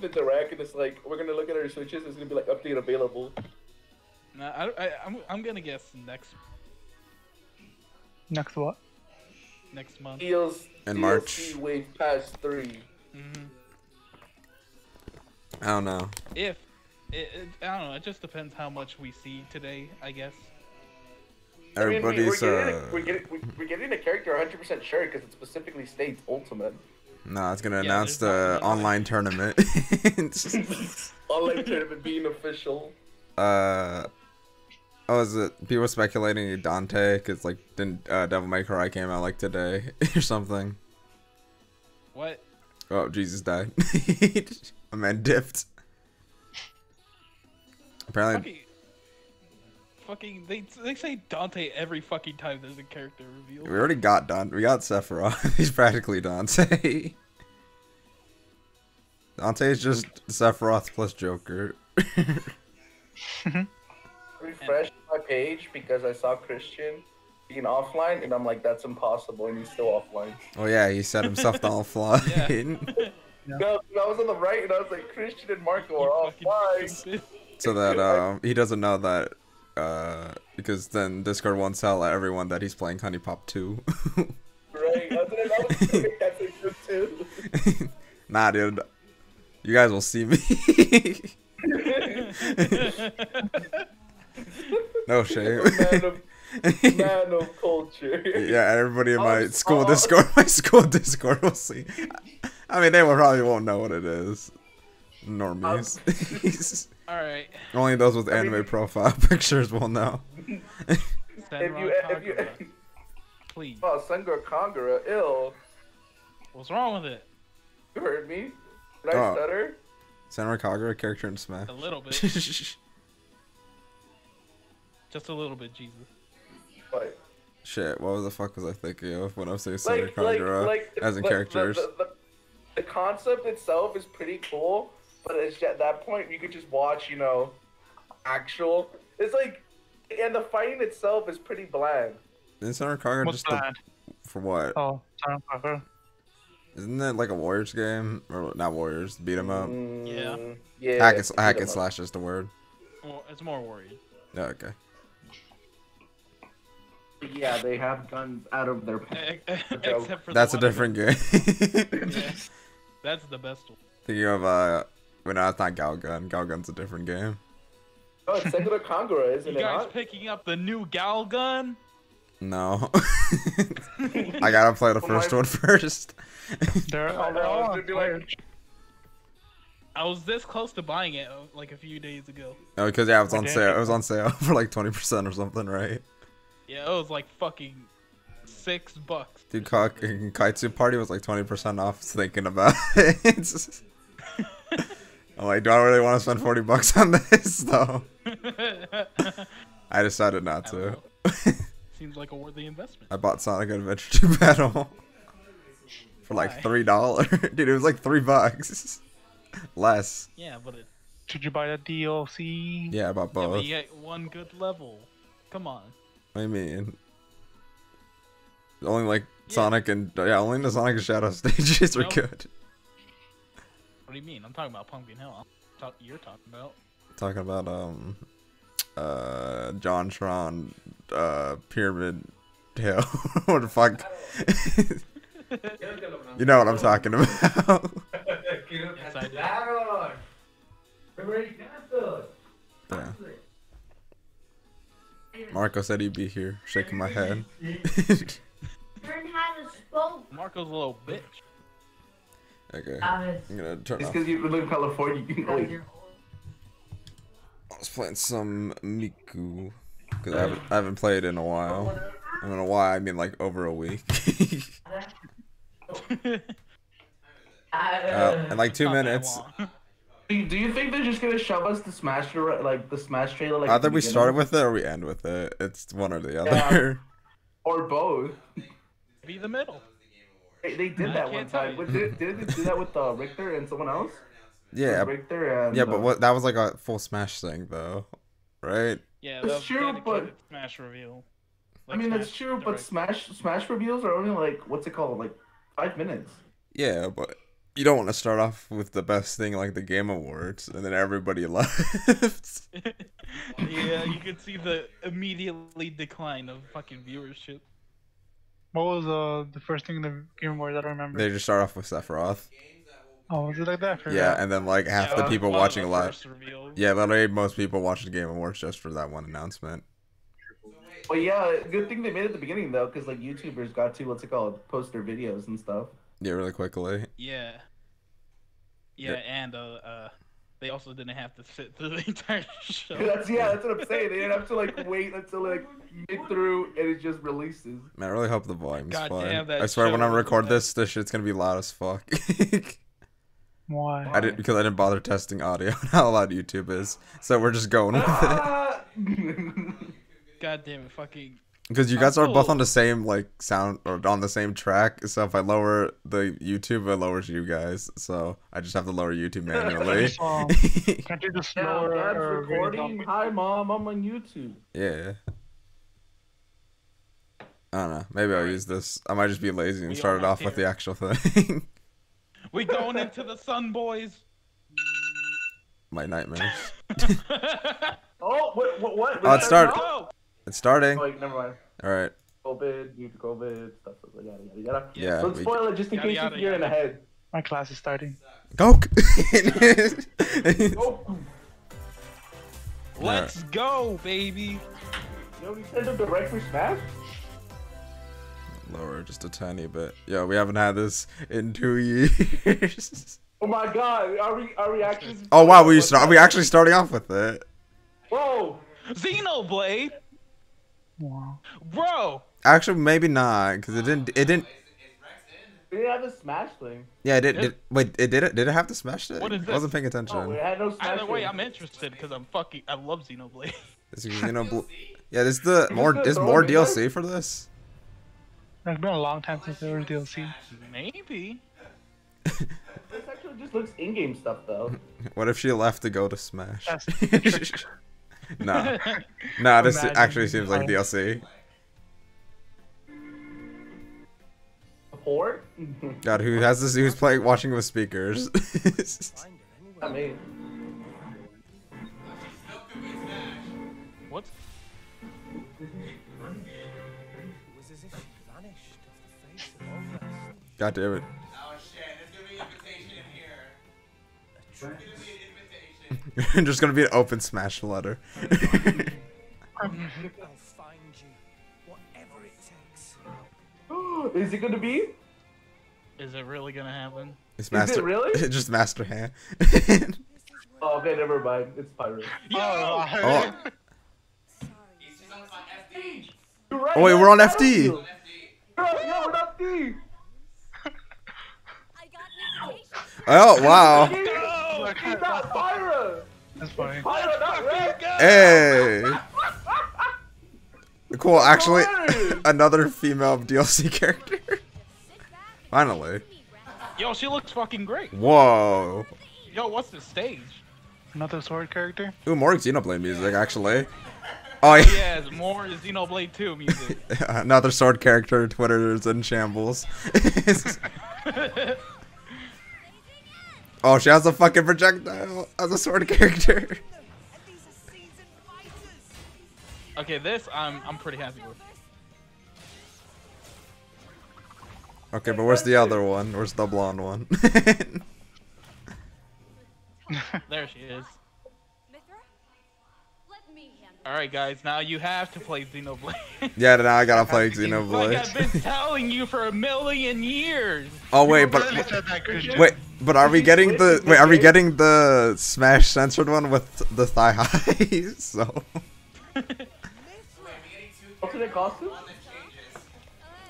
the direct and it's like we're gonna look at our switches. It's gonna be like update available. Nah, I, I, I'm, I'm gonna guess next Next what? next month. Deals In DLC March. Wave Pass three. hmm I don't know. If it, it, I don't know, it just depends how much we see today, I guess. I mean, we- Everybody's we're getting, uh. a, we're, getting, we're getting a character 100 percent sure because it specifically states Ultimate. No, it's gonna Yeah, announce the not- online tournament. Online tournament being official. uh, oh, is it people speculating Dante? Cause like, didn't uh, Devil May Cry came out like today or something? What? Oh, Jesus died. A man dipped. Apparently, Fucking, fucking, they they say Dante every fucking time there's a character reveal. we already got Dante. We got Sephiroth. He's practically Dante. Dante's just Sephiroth plus Joker. Refreshed my page because I saw Christian being offline, and I'm like, that's impossible, and he's still offline. Oh yeah, he set himself to offline. No, I was on the right, and I was like, Christian and Marco are offline. so that um he doesn't know that uh because then Discord won't tell everyone that he's playing HuniePop 2. Right? I was, I was gonna make good too. nah, dude. You guys will see me. no shame. man of man of culture. yeah, everybody in my Oh, school oh. Discord, my school Discord will see. I mean, they will probably won't know what it is. Normies. All right. Only those with I mean- anime profile pictures will know. If Senran you, if you, Kagura, please. oh, Sengoku Kangura, ill. What's wrong with it? You heard me? Did I Oh. stutter? Senran Kagura character in Smash. A little bit, just a little bit, Jesus. But Shit, what the fuck was I thinking of when I was saying Senra like, like, Kagura like, as in the- the- The, the, the concept itself is pretty cool, but it's at that point you could just watch, you know, actual. It's like, and the fighting itself is pretty bland. Isn't Senran Kagura What's just the, that? for what? Oh, Silent Kagura. Isn't that like a Warriors game? Or not Warriors, beat 'em up. Mm, yeah. hack and, beat and slash is the word. Well, it's more worried. Yeah, okay. Yeah, they have guns out of their pants. Except for the That's a different game. Yeah, that's the best one. Thinking of uh, well, no, it's not Galgun. Galgun's a different game. Oh, it's Sengoku Kangura, isn't You it? guys Not? picking up the new Galgun? No, I gotta play the first one first. They're, I oh, they're all it'd like- I was this close to buying it uh, like a few days ago. No, because yeah, it was on sale. It was on sale for like twenty percent or something, right? Yeah, it was like fucking six bucks. Dude, Ka- Kaitsu Party was like twenty percent off. Thinking about it. I'm like, do I really want to spend forty bucks on this though? I decided not I to. Seems like a worthy investment. I bought Sonic Adventure 2 Battle for like three dollars. Dude, it was like three bucks less. Yeah, but it. Should you buy the DLC? Yeah, I bought Yeah, both. but you get one good level. Come on. I mean? Only like Yeah. Sonic and yeah, only the Sonic and Shadow stages are Nope. good. What do you mean? I'm talking about Pumpkin Hill. Talk- you're talking about. Talking about um, uh, John Tron, uh, Pyramid Hill. what the fuck? you know what I'm talking about. Yes, I do. yeah. Marco said he'd be here, shaking my head. Learn how to spoke. Marco's a little bitch. Okay, I'm gonna turn It's off. because you live in California. You can Because wait. I was playing some Miku because I haven't, I haven't played in a while. I don't know why. I mean like over a week. uh, in like two minutes. Do you, think they're just gonna shove us the Smash like the Smash trailer? Like Either we beginning? started with it or we end with it. It's one or the Yeah. other. or both. Be the middle. They, they did that one time. did, did they do that with uh, Richter and someone else? Yeah, Richter and yeah, but uh, what? That was like a full Smash thing though, right? Yeah, That's true, but- Smash reveal. I Like mean that's Smash true, but Smash Smash reveals are only like what's it called, like five minutes. Yeah, but You don't want to start off with the best thing like the Game Awards, and then everybody left. yeah, you can see the immediately decline of fucking viewership. What was uh, the first thing in the Game Awards? I don't remember. they just start off with Sephiroth. Oh, was it like that? I forgot. Yeah, and then like half Yeah, the people of the watching live. first reveals. Yeah, literally most people watch the Game Awards just for that one announcement. Well, yeah, good thing they made it at the beginning though, because like YouTubers got to what's it called, post their videos and stuff. Yeah, really quickly. Yeah. Yeah, Yeah. and uh, uh, they also didn't have to sit through the entire show. That's yeah, that's what I'm saying. They didn't have to like wait until like mid through and it just releases. Man, I really hope the volume's God fine. damn, that I swear when I show- record this, this shit's gonna be loud as fuck. Why? I didn't because I didn't bother testing audio and how loud YouTube is. So we're just going with it. Ah! God damn it, fucking. Because you I'm guys are both on the same like sound or on the same track. So if I lower the YouTube, it lowers you guys. So I just have to lower YouTube manually. Can't you just Now lower Dad's recording. Hi, mom. I'm on YouTube. yeah. I don't know. Maybe I'll use this. I might just be lazy and We start it all off with the actual thing. We going into the sun, boys. My nightmares. Oh, what? What? what? Oh, it started. Go! It's starting. Like, never mind. All right. COVID, due to COVID, stuff, like yada yada. yada. Yeah. Don't we- spoil it just in Yada, case yada, you're in yada. head. My class is starting. Go. Let's go, baby. you know Nintendo Direct for Smash? Lower just a tiny bit. Yo, we haven't had this in two years. Oh my God, are we? Are we actually? oh wow, we start, are we actually starting off with it? Whoa! Xenoblade, Wow. bro. Actually, maybe not, because it didn't. It didn't. We didn't have the Smash thing. Yeah, it did. It- did wait, it did it. Did it have the smash thing? What is I wasn't paying attention. Oh, we had no Smash. Either way, thing. I'm interested because I'm fucking. I love Xenoblade. This is, you know, yeah, this is the more. the Is more in DLC for this? It's been a long time since there was DLC. Maybe. This actually just looks in-game stuff though. What if she left to go to Smash? That's- nah, nah. This Imagine. actually seems like. DLC. Port? God, who has this? Who's playing, watching with speakers? I mean, What? God damn it! Oh shit, there's gonna be an invitation in here. There's gonna be an. Just gonna be an open Smash letter. I'll find you, whatever it takes. is it gonna be? Is it really gonna happen? It's it master. really? just master hand. Oh, okay, never mind. It's pirate. Yo! I oh, it. He's just on FD. You're right. Oh, wait, we're on FD. Battlefield. FD. You're right, yeah, we're on FD. I got an invitation. oh wow! That's funny. Pyra, not Red. Hey. Cool. Actually, another female DLC character. Finally. Yo, she looks fucking great. Whoa. Yo, what's the stage? Another sword character. Ooh, more Xenoblade music actually. Oh yeah. Yes, more Xenoblade 2 music. Another sword character. Twitter's in shambles. Oh, she has a fucking projectile as a sword character. These are seasoned fighters. okay, this I'm I'm pretty happy with. Okay, but where's the other one? Where's the blonde one? There she is. Mythra? Let me handle All right, guys, now you have to play Xenoblade. yeah, now I gotta play Xenoblade. like I've been telling you for a million years. Oh wait, but Literally said that, Christian. Wait, but are we getting the wait? Are we getting the Smash censored one with the thigh high? so Alternate costume? One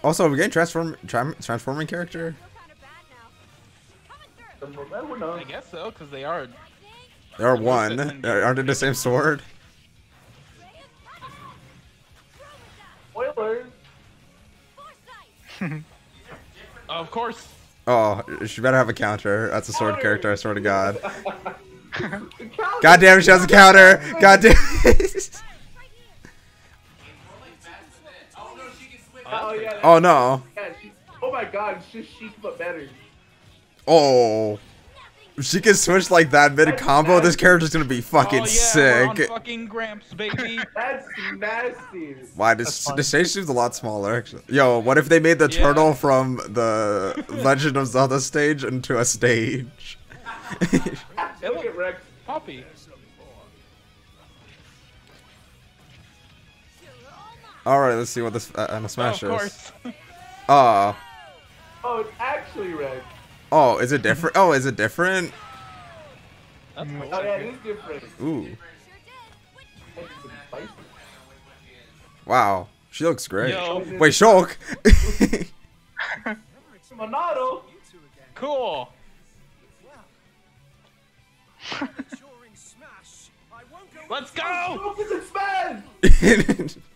also, are we getting transform tram, transforming character? Of bad now. Coming through. I don't know. I guess so, because they are. There are one. Aren't they the same sword? Spoilers. Of course. Oh, she better have a counter. That's a sword character. I swear to God. Counter. God damn, it, she has a counter. God damn. it. Oh no, she can switch. Oh yeah. oh no. yeah she, oh my god, it's just Sheik but better. Oh. If she can switch like that mid combo, this character's gonna be fucking oh, yeah, We're on sick. fucking Gramps, baby. That's nasty. Why does this fine. the stage seems a lot smaller actually. Yo, what if they made the Yeah. turtle from the Legend of Zelda stage into a stage? It Look look at Rex. poppy. All right, let's see what this uh, and a Oh, smash of is. course. Oh, Oh, it's actually Rex. Oh, is it different? Oh, is it different? That's. Oh yeah, it is different. Ooh, wow, she looks great. Yo, Wait, Shulk. Monado. cool. During Smash, I won't go Let's go! Look at Smash.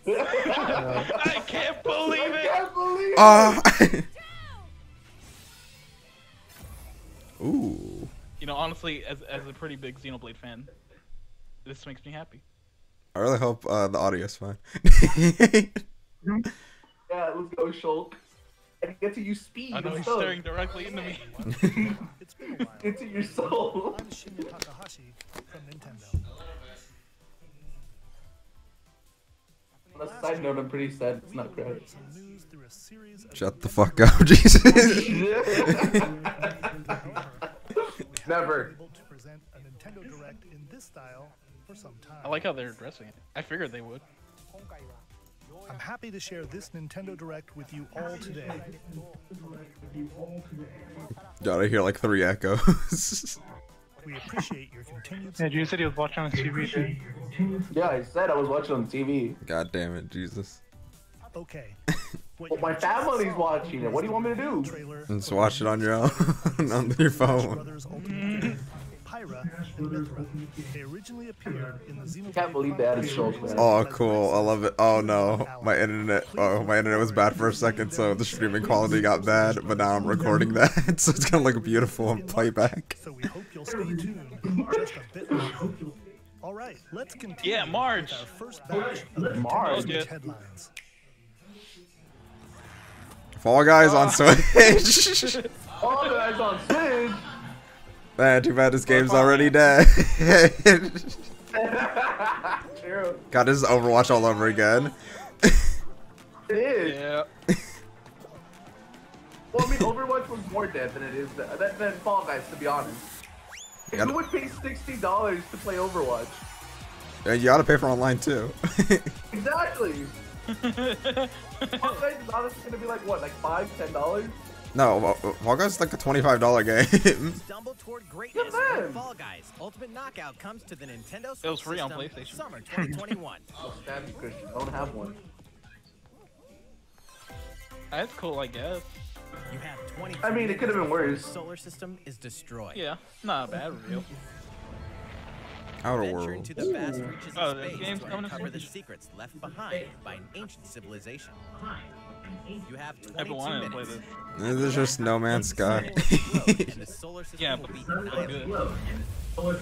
I can't believe I can't believe it. Ah. Ooh. You know, honestly, as as a pretty big Xenoblade fan, this makes me happy. I really hope uh, the audio's fine. Yeah, let's go, Shulk. And get to use speed. I know and he's staring directly into me. It's been a while. into your soul. I'm Shinya Takahashi from Nintendo. On a side note, I'm pretty sad it's not We credit. some news through a series of Shut the fuck up, Jesus. Never. able to present a Nintendo Direct in this style for some time. I like how they're addressing it. I figured they would. I'm happy to share this Nintendo Direct with you all today. Gotta hear like three echoes. We appreciate your continued Yeah, June said he was watching on TV. Yeah, I said I was watching on TV. God damn it, Jesus. Okay. Well, my family's watching it. What do you want me to do? Just watch it on your own, on your phone. Brothers Pyra and Mythra. They originally appeared in the Xenoblade Can't believe they added Chronicles Shulk, man. Oh, cool. I love it. Oh no, my internet. Oh, my internet was bad for a second, so the streaming quality got bad. But now I'm recording that, so it's gonna look beautiful on playback. So we hope you'll stay tuned just a bit longer. All right, let's continue. Yeah, Marge. With our first batch of Marge. Nintendo Switch Yeah. headlines. Fall Guys on ah. Switch. All guys on Switch. Man, too bad this game's already dead. True. God, this is Overwatch all over again. It is. Yeah. Well, I mean, Overwatch was more dead than it is than, than Fall Guys, to be honest. If Gotta- would pay sixty dollars to play Overwatch, Yeah, you gotta pay for online too. exactly. Fall Guys is honestly gonna be like what, like five, ten dollars? No, Fall- Fall Guys is like a twenty-five dollar game. Stumble toward greatness Good man. with Fall Guys. Ultimate Knockout comes to the Nintendo Switch It was free on system PlayStation. Summer 2021. Oh, damn you, Christian. I don't have one. That's cool, I guess. you have 20. I mean, it could have been worse. Solar system is destroyed. Yeah, not a bad reveal. Outer Venture World. into the vast reaches Oh, of this space game's to coming to uncover the Switch? secrets left behind by an ancient civilization. You have I've 22 to play this. This is just No Man's Sky. and the solar system Yeah, but be it's annihilated. good. However,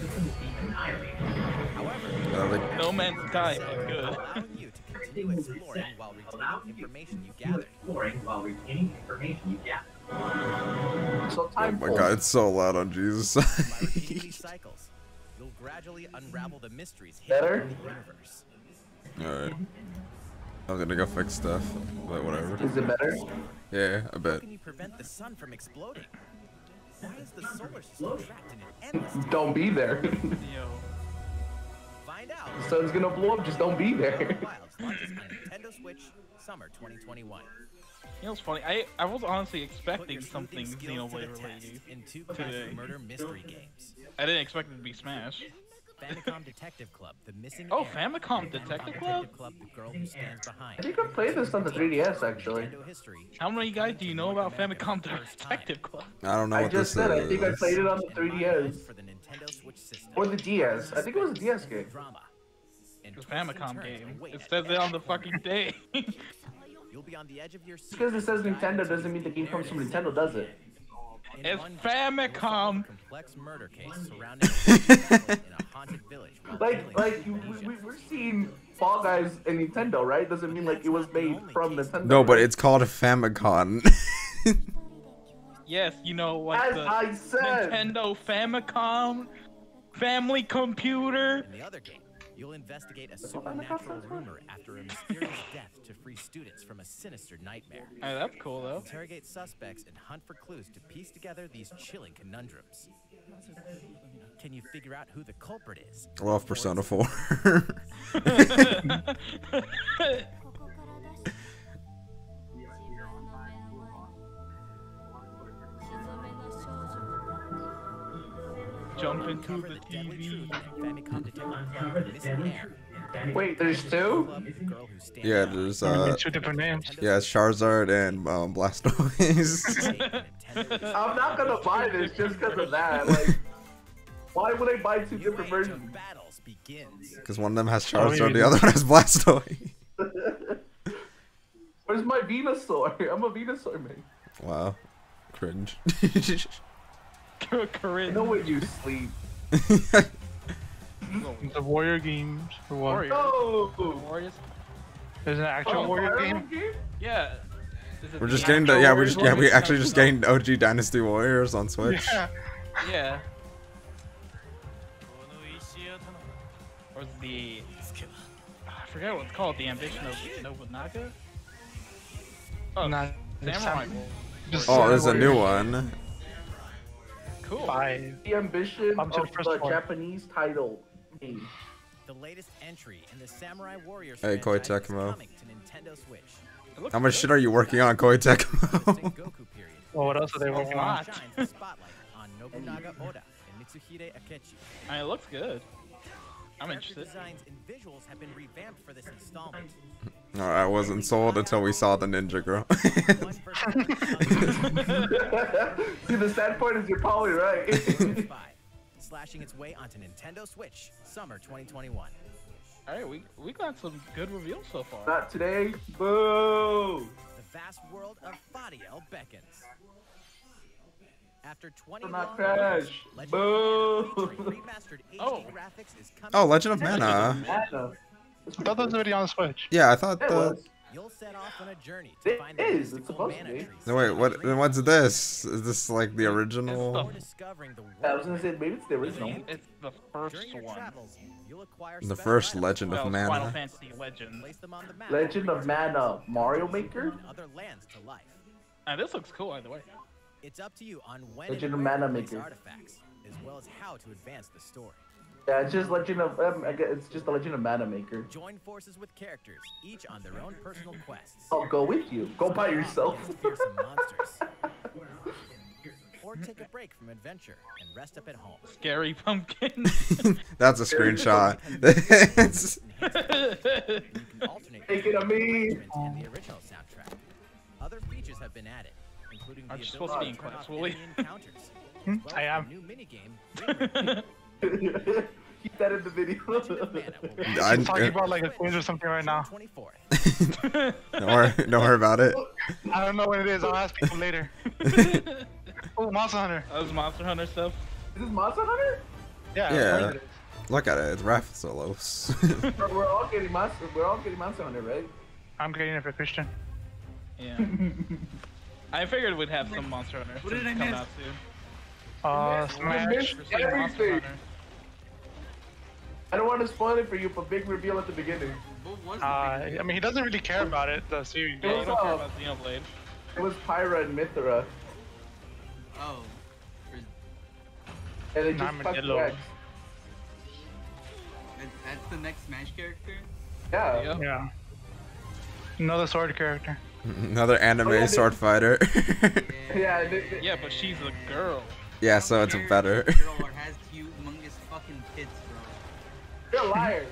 Uh, like, No Man's Sky is good. allowing you to continue exploring while retaining information you gathered. So oh my god, it's so loud on Jesus. By repeating these cycles, you'll gradually unravel the mysteries hidden Better? in the universe. Alright. I was gonna go fix stuff, but whatever. Is it better? Yeah, I How bet. can you prevent the sun from exploding? Why is the solar system trapped in an endless Don't be there. Find out. the sun's gonna blow up. Just don't be there. Wilds launches on Nintendo Switch summer 2021. You know what's funny? I, I was honestly expecting something sleuthing skills to Xenoblade related. in two today. classic murder mystery games. I didn't expect it to be Smash. Famicom Detective Club, The Missing Oh, Famicom Detective Club? Club, The Girl Who Stands Behind. I think I played this on the 3DS actually. How many guys do you know about Famicom Detective Club? I don't know I just this said I think I played it on the 3DS For the Nintendo Switch system. or the DS. I think it was a DS game. Drama. It's a Famicom game. It says it on the fucking day. You'll be on the edge of your seat. Because it says Nintendo doesn't mean the game comes from Nintendo, does it? In It's Famicom. complex murder case surrounding a family in a haunted village. Like, like you, we, amnesia. we, we're seeing Fall Guys and Nintendo, right? Doesn't mean like it was made from Nintendo. No, but it's called a Famicom. Yes, you know, what? As the I said. Nintendo Famicom family computer. In the other game, you'll investigate a supernatural rumor after a mysterious death to free students from a sinister nightmare. Hey, that's cool though. Interrogate suspects and hunt for clues to piece together these chilling conundrums. Can you figure out who the culprit is? I love Persona 4. Jump into the TV truth in Famicom Detective Club Missing Heir. Wait, there's two? Club is the girl who stands yeah, there's uh, two different names. yeah, it's Charizard and um, Blastoise. Take a Nintendo I'm not gonna buy this just because of that. Like, why would I buy two different versions? battles begins. Because one of them has Oh, Charizard, yeah. the other one has Blastoise. Where's my Venusaur? I'm a Venusaur man. Wow. Cringe. I Corinne. know when you sleep. The Warrior games. Or what? Warrior. No. Warriors. There's an actual Oh, Warrior Fire game. Game? Yeah. We're just the getting the yeah, we're just yeah, we actually just the- getting OG Dynasty Warriors on Switch. Yeah. Yeah. Or the ah, I forget what it's called. The Ambition of Nobunaga. Oh, Nah, it's Samurai. Sam- Warriors. just Oh, there's a new one. Cool. Five. The ambition Up to of the the one. Japanese title. Game. The latest entry in the Samurai Warriors Hey, Koei franchise is Tecmo. coming to Nintendo Switch. It looks How much shit are you working on, Koei Distant Tecmo? Goku period. Well, what else are they working on? lot. Shines the spotlight on Nobunaga Oda and Mitsuhide Akechi. I mean, it looks good. I'm interested. designs and visuals have been revamped for this installment. no, I wasn't sold until we saw the Ninja Girl. One versus another. See, the sad part is you're probably right. Five, slashing its way onto Nintendo Switch, summer 2021. All right, we we got some good reveals so far. Not today. Boo. The vast world of Fa'Diel beckons. After 20 not long crash. years, Legend Boo. of remastered HD Oh. graphics is coming oh, Legend of Mana. Switch. I thought that was already on Switch. Yeah, I thought It the. was. You'll set off on a journey to It find the is, it's mystical supposed to be. No, wait, what? Then what's this? Is this like the original? the- Before discovering the I was gonna say maybe it's the original. It's the first one. travels, The first Legend Well, of Final Fantasy Legends. place them on the map, Legend of Mana Mario Maker. bring other lands to life. And this looks cool either way. It's up to you on when Legend and of where Mana to place Maker. artifacts, as well as how to advance the story. Yeah, it's just Legend of. Um, I guess it's just the Legend of Mana Maker. Join forces with characters, each on their own personal quests. I'll go with you. Go by yourself. Against fearsome monsters. Or take a break from adventure and rest up at home. Scary pumpkin. That's a screenshot. It's- You can alternate Take it a me. and the original soundtrack. Other features have been added, including Aren't you supposed to be in to turn class, off Wooly? encounters. Hmm, well I am. New minigame, Ring Ring. Keep that in the video. Legend of Mana will be I- I'm talking uh, about like a quiz or something right now. 24th. don't worry, don't worry about it. I don't know what it is. I'll ask people later. oh, Monster Hunter. That was Monster Hunter stuff. Is this Monster Hunter? Yeah. Yeah. of course it is. Look at it, it's Rathalos. We're, we're all getting Monster. We're all getting Monster Hunter, right? I'm getting it for Christian. Yeah. I figured we'd have some Monster Hunter. What did I coming miss? out soon. Uh, missed- Smash. missed Monster everything. Hunter. I don't want to spoil it for you, but big reveal at the beginning. What was Uh, I mean, he doesn't really care about it, the series. Yeah, you don't care about Xenoblade. It was Pyra and Mythra, Oh. and it just Armadillo. fucked Rex. That, that's the next Smash character? Yeah. Yep. Yeah. Another sword character. Another anime Oh, yeah, sword fighter. Yeah. and it- it- Yeah, but she's a girl. yeah, so it's better. You're a liar.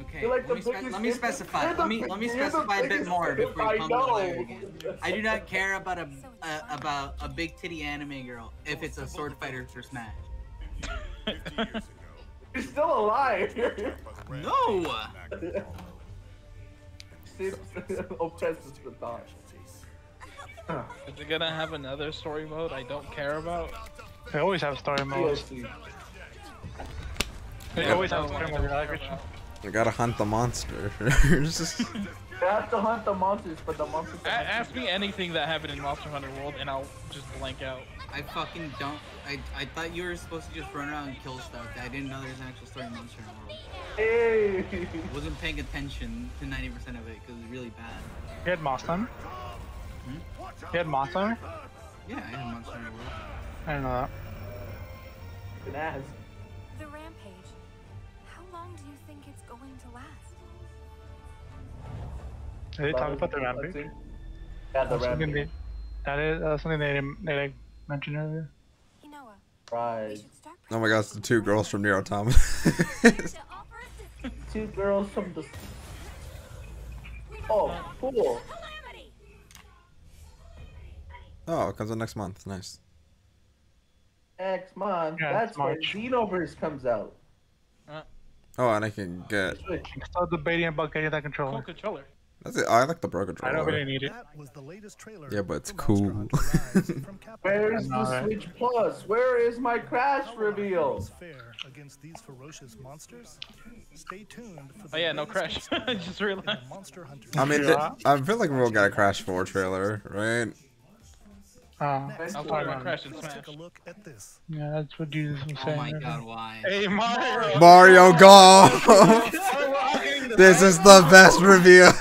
Okay, like let, me spe- let me specify. Let me let me specify a bit more before I you come to know. hilarity. I do not care about a uh, about a big titty anime girl if it's a sword fighter for Smash. You're still a liar. No. Sid oppresses the thought. Is it gonna have another story mode I don't care about? They always have story modes. DLC. They always have one story I modes. don't I you. gotta hunt the monsters. You have to hunt the monsters, but the monsters. A- ask me anything that happened in Monster Hunter World, and I'll just blank out. I fucking don't. I, I thought you were supposed to just run around and kill stuff. I didn't know there's an actual story monster in Monster Hunter World. Hey. Wasn't paying attention to 90% of it because it was really bad. You had Monster Hunter? Hmm? You had Monster Yeah, I had Monster Hunter World. I didn't know that. An ass. The rampage. How long do you think it's going to last? Did they talk about the rampage? Yeah, the That's something rampage. they, that is uh, something they didn't they like mentioned earlier. Right. we should start Oh my gosh, the two girls from Nier Automata. to offer assistance. Two girls from the. Oh, cool. Calamity! oh, it comes out next month. Nice. Next month. Yeah, That's it's when March. Xenoverse comes out. Oh, and I can get. Switch. I'm still debating about getting that Cool controller. controller. That's it. I like the Pro I don't controller. really need it. That was the latest trailer. Yeah, but it's cool. Monster Hunter Rise from Capcom. Where's the? Switch Plus? Where is my Crash reveal? heroes against these ferocious monsters? Stay tuned for oh, the Oh yeah, no crash. I just realized. Monster Hunter. I mean, Yeah. th- I feel like we all got a Crash 4 trailer, right? Uh, Next, I'll Let's talk about Crash and let's Smash. take a look at this. yeah, that's what Jesus was saying. Oh saying. my god, why? Hey Mario! Mario Golf! this is the best reveal.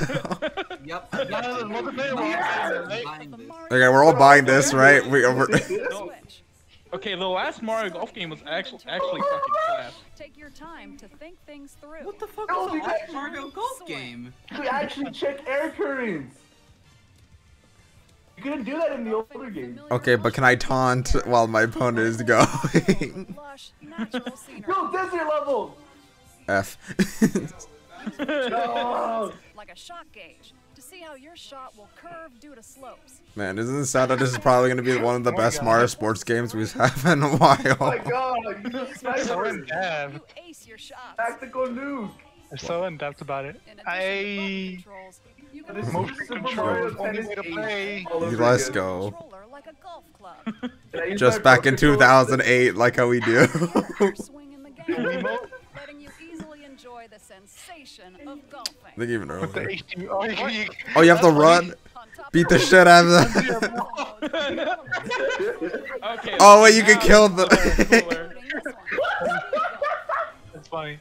Yep. No, there's multiplayer I'm ones. buying this. okay, we're all buying this, right? We over. Okay, the last Mario Golf game was actually actually fucking class. Take your time to think things through. What the fuck No, was the last Mario Golf game? We actually check air currents. You couldn't do that in the older games. Okay, but can I taunt while my opponent is going? Lush, natural. Yo, desert level. F. Like a shot gauge to see how your shot will curve due to slopes. Man, isn't it sad that this is probably gonna be one of the Oh best God. Mario sports games we've had in a while? Oh my while? god, you So in depth. You ace your shots. Tactical nuke. They're so in depth about it. In addition to I button controls, you is also Motion use Super control, Mario only way to play. all Let's go. like a golf club. Can I use Just back in controller? 2008, like how we do. First swing in the game, letting you easily enjoy the sensation of I think even The earlier. Oh, you, you, Oh, you have to run, On top beat the shit out of them. Okay. Oh, wait, you can kill it's the- cooler. including this one. that's funny.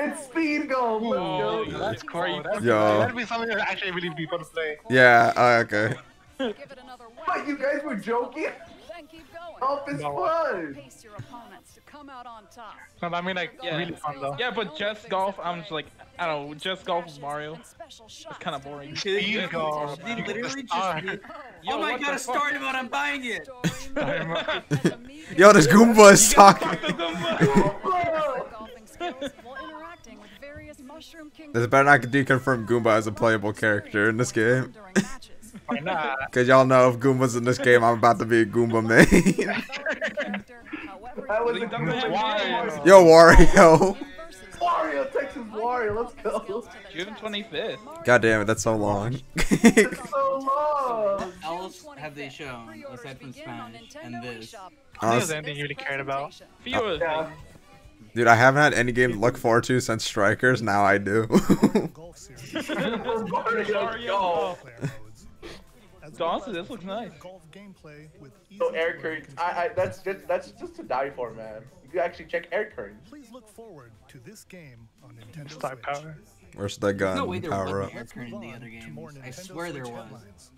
Here, It's speed golf. Let's Oh, go. That's cool. That'd, Yo. that'd be something that actually really be fun to play. Yeah, oh, okay. Give it another whack. What, you guys were joking? Then keep going. Golf is No. fun. Pace your opponents to come out on top. No, I mean like Yeah. really fun though. Yeah, but just golf, I'm just like, I don't know, just golf with Mario. It's kinda to boring. lead Speed you golf. They You literally just star. did- Yo, Oh my god, the a fuck? story mode, I'm buying it! Story mode. As a medium- Yo, this Goomba is talking. golfing skills while interacting with various mushroom king This better not deconfirm Goomba as a playable character in this game. Why not? Cause y'all know if Goomba's in this game, I'm about to be a Goomba main. Develop your character however That was you a Doesn't good have Wario. one. Yo, Wario. versus Wario, Texas Wario, let's go. June 25th. God damn it, that's so long. So long. What else have they shown aside from Smash and this? I think it was anything you really cared about. Few of the Yeah. Things. Dude, I haven't had any game to look forward to since Strikers. Now I do. Golf series. Mario Golf. player modes. As Dawson, this looks nice. Golf gameplay with So air play currents, I, I, that's just that's just to die for, man. You can actually check air currents. Please look forward to this game on Nintendo Star Switch. power. Where's the There's no way there power wasn't up? air Let's current in the other to games. I swear there was.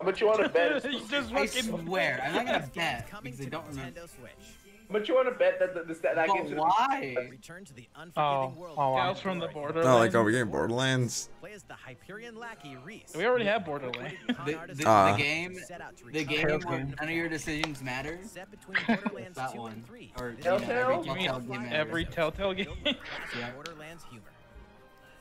Headlines. How much you want to bet? you just I fucking. swear, I'm not gonna bet Coming because I to don't remember. Nintendo Switch. How much you want to bet that that, that, that But game's gonna why? Return to the Oh, unforgiving world. oh wow. From the border. No, like, are we getting Borderlands? Play as the Hyperion lackey Rhys. We already have Borderlands. The, the, Uh. the game, Set the recover game where none of your decisions matter. Set between Borderlands That one. Or This you know, Telltale? every You mean Telltale game every Telltale game? Yeah. Borderlands humor.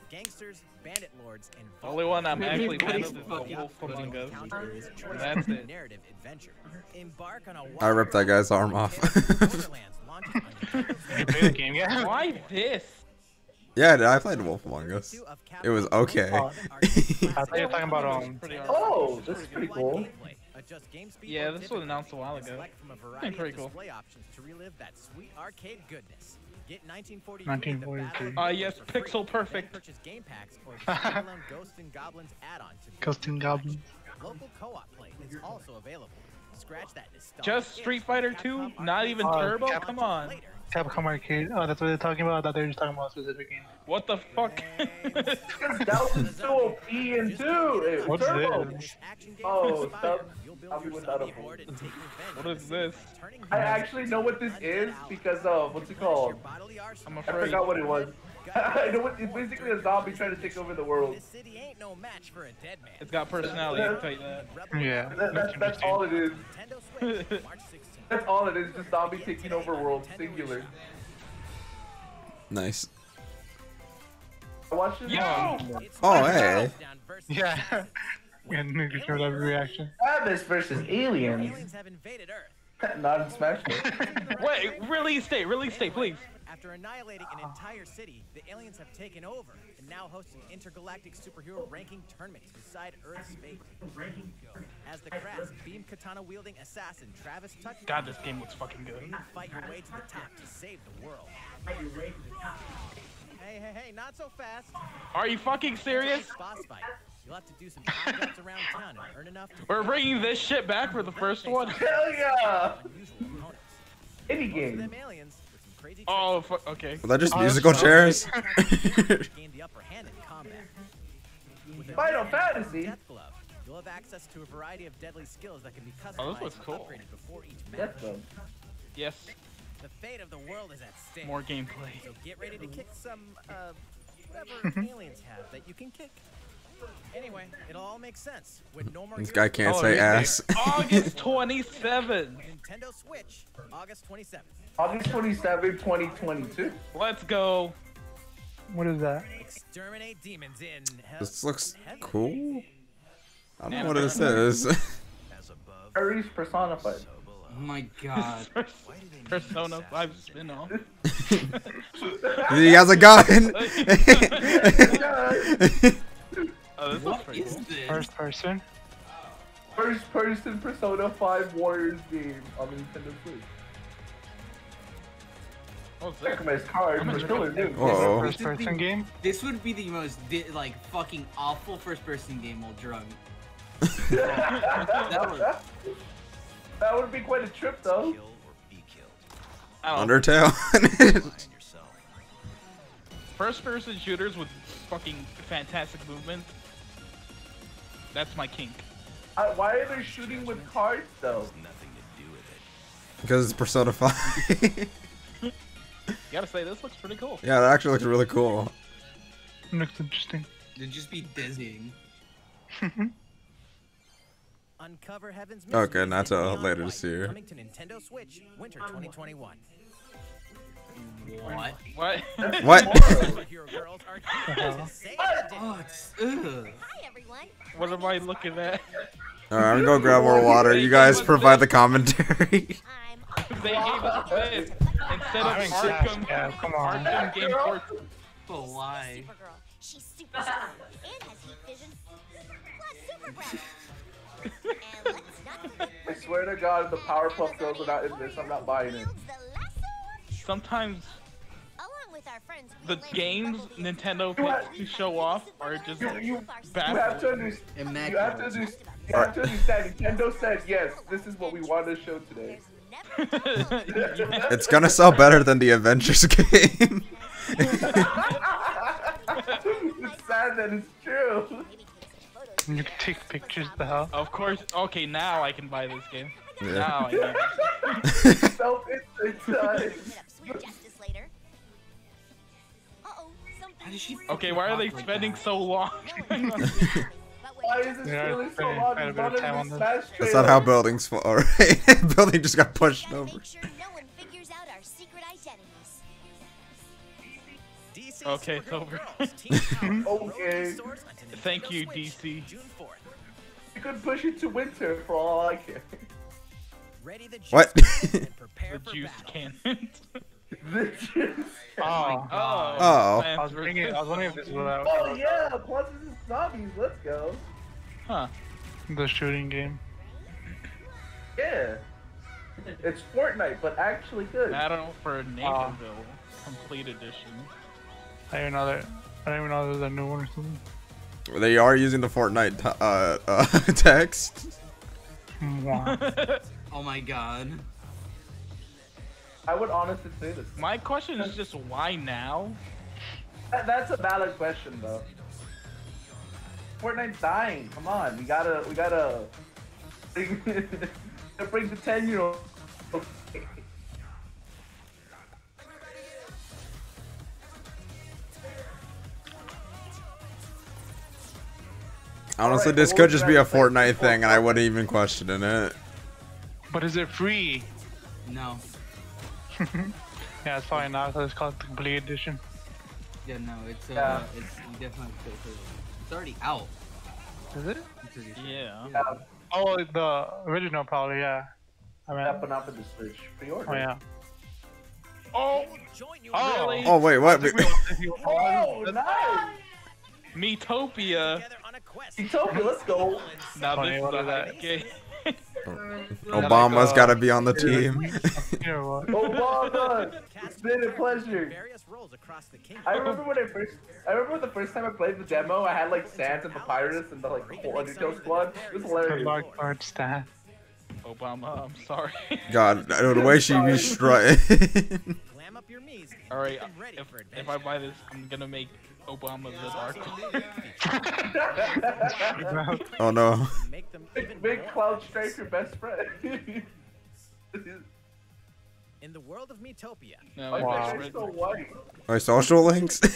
Gangsters, bandit lords, and The only one I'm actually fan Everybody's of the fucking Wolf Among Us. Encounters, That's it. narrative adventure. Embark on a I ripped that guy's arm off. Borderlands launches on Nintendo You play the game yet? Why this? Yeah, dude, I played Wolf Among Us. It was okay. Oh. I thought you were talking about um. Oh, this is pretty cool. A adjust game speed Yeah, this was announced a while ago. Select Pretty cool. display options to relive that sweet arcade goodness. Get 1943 1943. Ah, yes, pixel perfect. Purchase game packs or the and Goblins add-on to Ghost and Goblins. Local co-op play is also available. Scratch that nostalgic Just Street Fighter 2? Not even Turbo? Cap- Come on. later. Capcom Arcade. Oh, that's what they're talking about. I thought they were just talking about a specific game. What the fuck? That was so OP and two. What's Turbo. this? Oh, inspired. sub- I'll be without a zombie phone. horde and take revenge What on is this? I actually know what this is because of what's it called? your bodily arsenal. I'm afraid. I forgot what it was. I know what it's basically a zombie trying to take over the world. This city ain't no match for a dead man. It's got personality, I can tell you that. Yeah. That, that, that's all it is. Nintendo Switch, March 16th. That's all it is. Just zombie taking over world, singular. Nice. I watched it. Yo! Oh, Smash hey. Down versus Yeah. Assassin. And niggas showed every reaction. Travis versus aliens. Aliens have invaded Earth. Not in Smash Bros. Wait, release date, release date, please. After annihilating an entire city, the aliens have taken over and now host an intergalactic superhero ranking tournament to decide Earth's fate. As the crass beam katana wielding assassin Travis Touchdown, God, this game looks fucking good. fight your way to the top to save the world. Hey, hey, hey, not so fast. Are you fucking serious? Boss fight. You'll have to do some odd jumps around town and earn enough to We're bringing this shit back for the first one? Hell yeah! unusual opponents. Any Most of game. Them aliens with some crazy Oh, fu- okay. Were that just Oh, musical that's chairs? tricks gain the upper hand in combat. With a Final Fantasy. You'll have access to a variety of deadly skills that can be customized Oh, this looks and cool. upgraded before each match. Yes, The fate of the world is at stake. more gameplay. So get ready to kick some, uh, whatever aliens have that you can kick. Anyway, it'll all make sense when no more This guy can't Oh, say ass. August 27. Nintendo Switch, August 27th. August 27, 2022. Let's go. What is that? Exterminate demons in hell. This looks cool. I don't know what it says. Aries personified. Oh my god. Persona 5 spin-off. he has a gun. Oh, this looks What pretty is cool. this? First person? First person Persona 5 Warriors game on Nintendo Switch. What's this? Check my card I'm for gonna Killer Dude. First person game? This would be the most di- like fucking awful first person game while drunk. that was That would be quite a trip though. I don't know. Undertale. First person shooters with fucking fantastic movement. That's my kink. I, why are they shooting with cards though? nothing to do with it. because it's Persona 5. You gotta say, this looks pretty cool. yeah, that actually looks really cool. Looks interesting. it'd just be dizzying. Uncover Heaven's Okay, Mysteries not in till later this year. Coming to Nintendo Switch, winter 2021. What? What? What? Superhero girls are uh-huh. here to save the day. It's ugh. Hi, everyone. what am I looking at? Alright, I'm gonna go grab more water. You guys provide the commentary. I'm They gave us this instead of I Arkham. yeah, come on. Arkham Game 14. But why? Supergirl. She's super strong and has heat vision. Plus super breath. and let's not forget I swear to God, if the Powerpuff Girls are not in this, I'm not buying it. Wields the lasso. Sometimes Along with our friends, the games Nintendo You picks to show off are just You, you, you have to understand. You have to, Immaculate. under- you have to understand. Nintendo said yes. This is what we want to show today. It's gonna sell better than the Avengers game. it's sad that it's true. maybe take some photos. You can take pictures, the hell? Of course. Okay, now I can buy this game. Yeah. Now I can. Self-instant time. Hit up Sweet Justice later. Uh-oh, something. How she Okay, why are they spending that. so long? Why is this Yeah, feeling so long? quite a It's bit not of in time on this. That's not how buildings fall. Alright, building just got pushed over. sure no one figures out our secret identities. DC Okay, it's over. Girls, Teen Power, Okay. Roll Source onto Thank you, DC. June 4th. You could push it to winter for all I care. Ready the juice What? cannon The juice battle. cannon. The. Oh. Oh. Oh. I was thinking, I was wondering if this was uh, Oh yeah, Plants vs Zombies. Let's go. Huh. the shooting game. Yeah. It's Fortnite, but actually good. Battle for Neighborville, complete edition. I don't even know that. I don't even know there's a new one or something. They are using the Fortnite t- uh, uh, text. Mwah. Oh my god. I would honestly say this. My question is just why now? That, that's a valid question, though. Fortnite's dying. Come on, we gotta, we gotta bring, bring the ten year old. Honestly, Alright, this could just be a Fortnite before thing, and I wouldn't even question it. But is it free? No. Yeah, it's probably not. So it's called the complete edition. Yeah, no, it's uh, Yeah. it's definitely have to pay for it. It's already out. Is it? Sure. Yeah. Yeah, Oh, the original probably. Yeah. I mean, stepping up in the Switch pre-order. oh yeah. Oh, Join you Oh. really? Oh wait, what? Oh, nice! Miitopia. together on a quest. Utopia, let's go. Now Funny, this is what the is that? game. Obama's got to be on the team. You know what? Obama, it's been a pleasure. Various roles across the kingdom. I remember when I first, I remember the first time I played the demo, I had like Sans and Papyrus and the like whole Undertale squad. It was The hilarious. large part stat. Obama, I'm sorry. God, I know the way she be strutting. Glam up your Mii's. All right, and ready if, if I buy this, I'm gonna make Obama the Dark oh no. Make Big, even big more Cloud Strife, your best friend. In the world of Miitopia, No, Why Wow. is that so white? My social links. And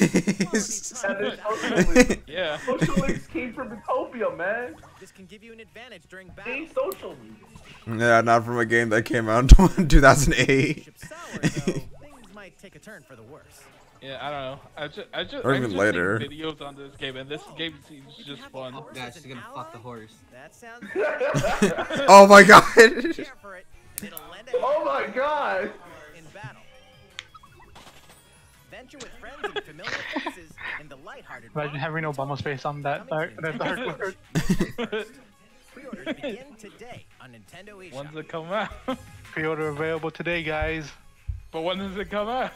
then social links, Yeah. social links came from Utopia, man. this can give you an advantage during battle. ain't social links. yeah, not from a game that came out in 2008. Sour, though, things might take a turn for the worse. Yeah, I don't know. I just, I just, Or I just later. videos on this game, and this game seems just fun. Yeah, she's gonna fuck the horse. That sounds Oh my god. care for it, and it'll lend a Oh my god. in battle. Venture with friends and familiar faces in the lighthearted. Imagine having Obama's face on that dark, that dark word. Pre-orders begin today on Nintendo eShop. When's it come out? Pre-order available today, guys. but when does it come out?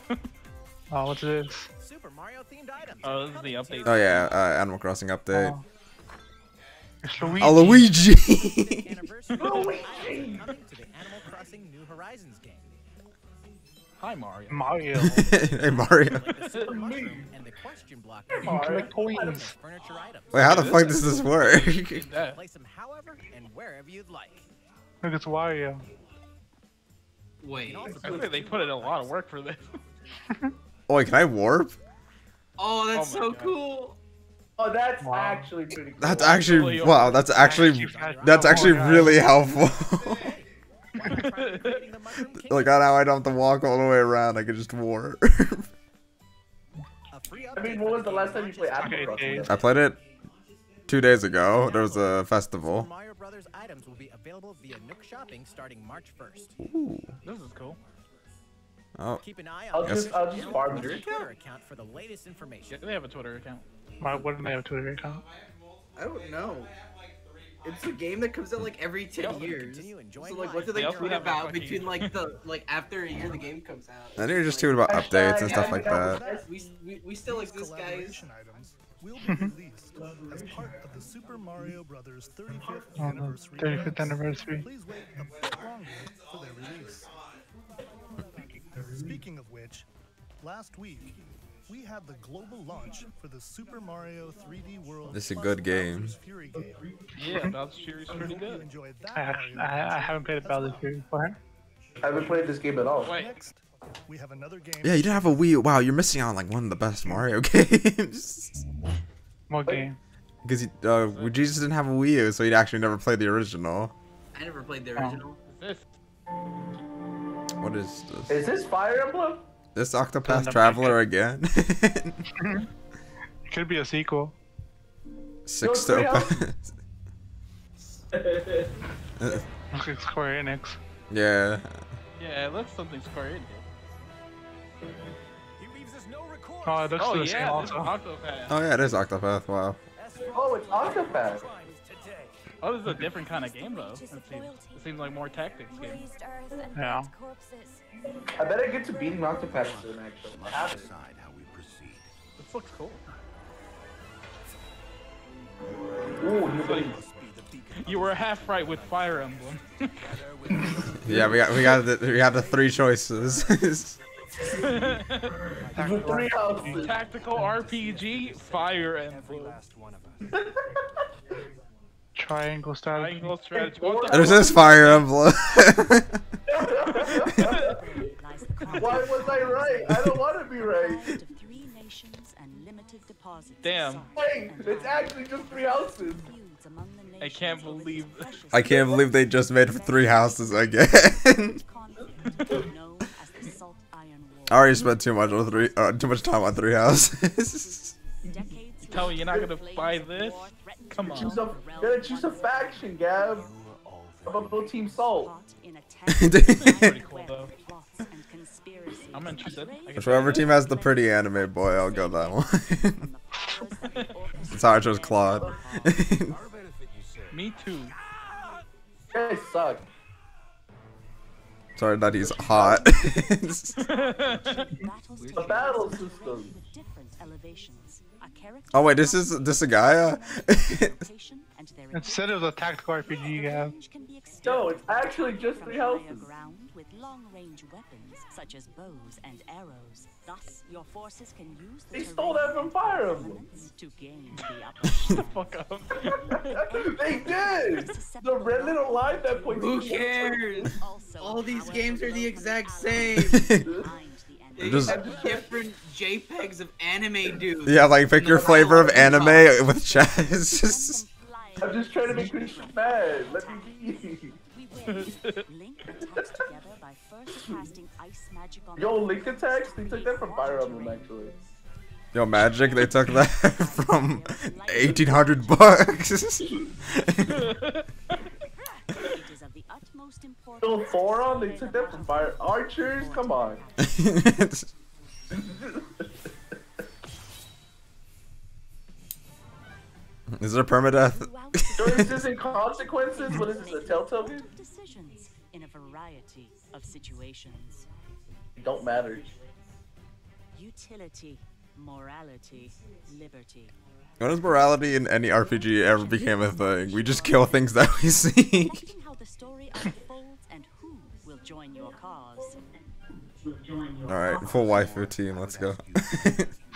Oh, what's this? Super Mario themed items. Oh, this is the update. Oh yeah, uh, Animal Crossing update. Oh. It's Luigi. Oh, Luigi. Luigi. coming to the Animal Crossing New Horizons game. Hi, Mario. Mario. hey Mario. Like the super mushroom and the question block. You coins. Furniture items. Wait, how the fuck does this work? Yeah. Place them however and wherever you'd like. Look, it's Wario. Wait. I think they put in a lot of work for this. Oh, wait, can I warp? Oh, that's Oh so God. cool. Oh, that's Wow. actually pretty cool. That's actually wow. That's actually that's Oh, actually really helpful. Why not try recreating the Mushroom Kingdom? like now I don't have to walk all the way around. I can just warp. I mean, update when was the last time you played Animal Crossing? I played it two days ago. There was a festival. Mario Brothers items will be available via Nook Shopping starting March 1st. This is cool. Oh, Keep an eye on I'll just, I'll just Animal farm Crossing. Twitter account for the latest information. They have a Twitter account. Why wouldn't they have a Twitter account? I don't know. It's a game that comes out like every ten Yep. years. So like, what do they They also tweet about between like the like after a year the game comes out? I think you're just tweeting about updates and stuff like that. We we, we still exist, guys. will be released as part of the Super Mario Brothers 35th Oh, anniversary. 35th anniversary. Please wait a bit longer for their release. Speaking of which, last week we had the global launch for the Super Mario 3D World. This is a good game. Fury game. Yeah, Bowser's Fury's We pretty good. enjoyed that I, have, I, I haven't played Bowser's Fury before. I haven't played this game at all. Wait, Next, we have another game. Yeah, you didn't have a Wii. Wow, you're missing out on like one of the best Mario games. What game? Because uh, Jesus didn't have a Wii U, so you'd actually never played the original. I never played the Oh. original. this. What is this? Is this Fire Emblem? This Octopath Traveler again? Could be a sequel. Six Yo, to Looks like Square Enix. Yeah. Yeah, it looks something Square Enix. He leaves us no record. Oh, it looks Oh the same yeah, also. Octopath. Oh yeah, it is Octopath. Wow. Oh, it's Octopath. Oh, this is a different kind of game though. It seems, like more tactics game. Raised earth and Yeah. I bet I get to beating Octopath soon, actually. I have. Decide how we proceed. This looks cool. Ooh, So you, base. Must be the beacon. you were half right with Fire Emblem. Yeah, we got we got the, we got the three choices. The three. Tactical RPG, Fire Every Emblem. last one of us. Triangle strategy. Triangle strategy. What the There's this Fire Emblem. Why was I right? I don't want to be right. three nations and limited deposits. Damn. Wait, it's actually just three houses. I can't believe. I can't believe they just made three houses again. I already spent too much on three, uh, too much time on three houses. Tell me you're not gonna buy this? Come Choose on. a, gotta choose a faction, Gab. How about Blue Team Salt? Cool. I'm interested. I guess Whichever team has the pretty anime boy, I'll go that one. That's how I chose Claude. Me too. You guys suck. Sorry that he's hot. The battle system. Oh wait, this is this a guy? Uh, It said it was a tactical RPG, yeah. No, it's actually just three houses. with long-range weapons such as bows and arrows. Thus, your forces can use the They stole that from Fire Emblem. to gain the upper Fuck up. they did. The red little line that points. Who cares? All these games are the exact same. They Just- just different JPEGs of anime dudes. yeah, like pick your flavor of anime with chess. I'm just trying to make Christian mad. Let me be. Link attacks together by first casting ice magic on Yo, Link attacks. They took that from Fire Emblem actually. Yo, Magic, they took that from 1800 bucks. Yo, Thoron. They took that from Fire Archers. Come on. is there a permadeath? So is this in consequences? What is this? A Telltale game? decisions in a variety of situations. It Don't matter. Utility, morality, liberty. When has morality in any RPG ever became a thing? We just kill things that we see. join your cause. Alright, full waifu team, let's go.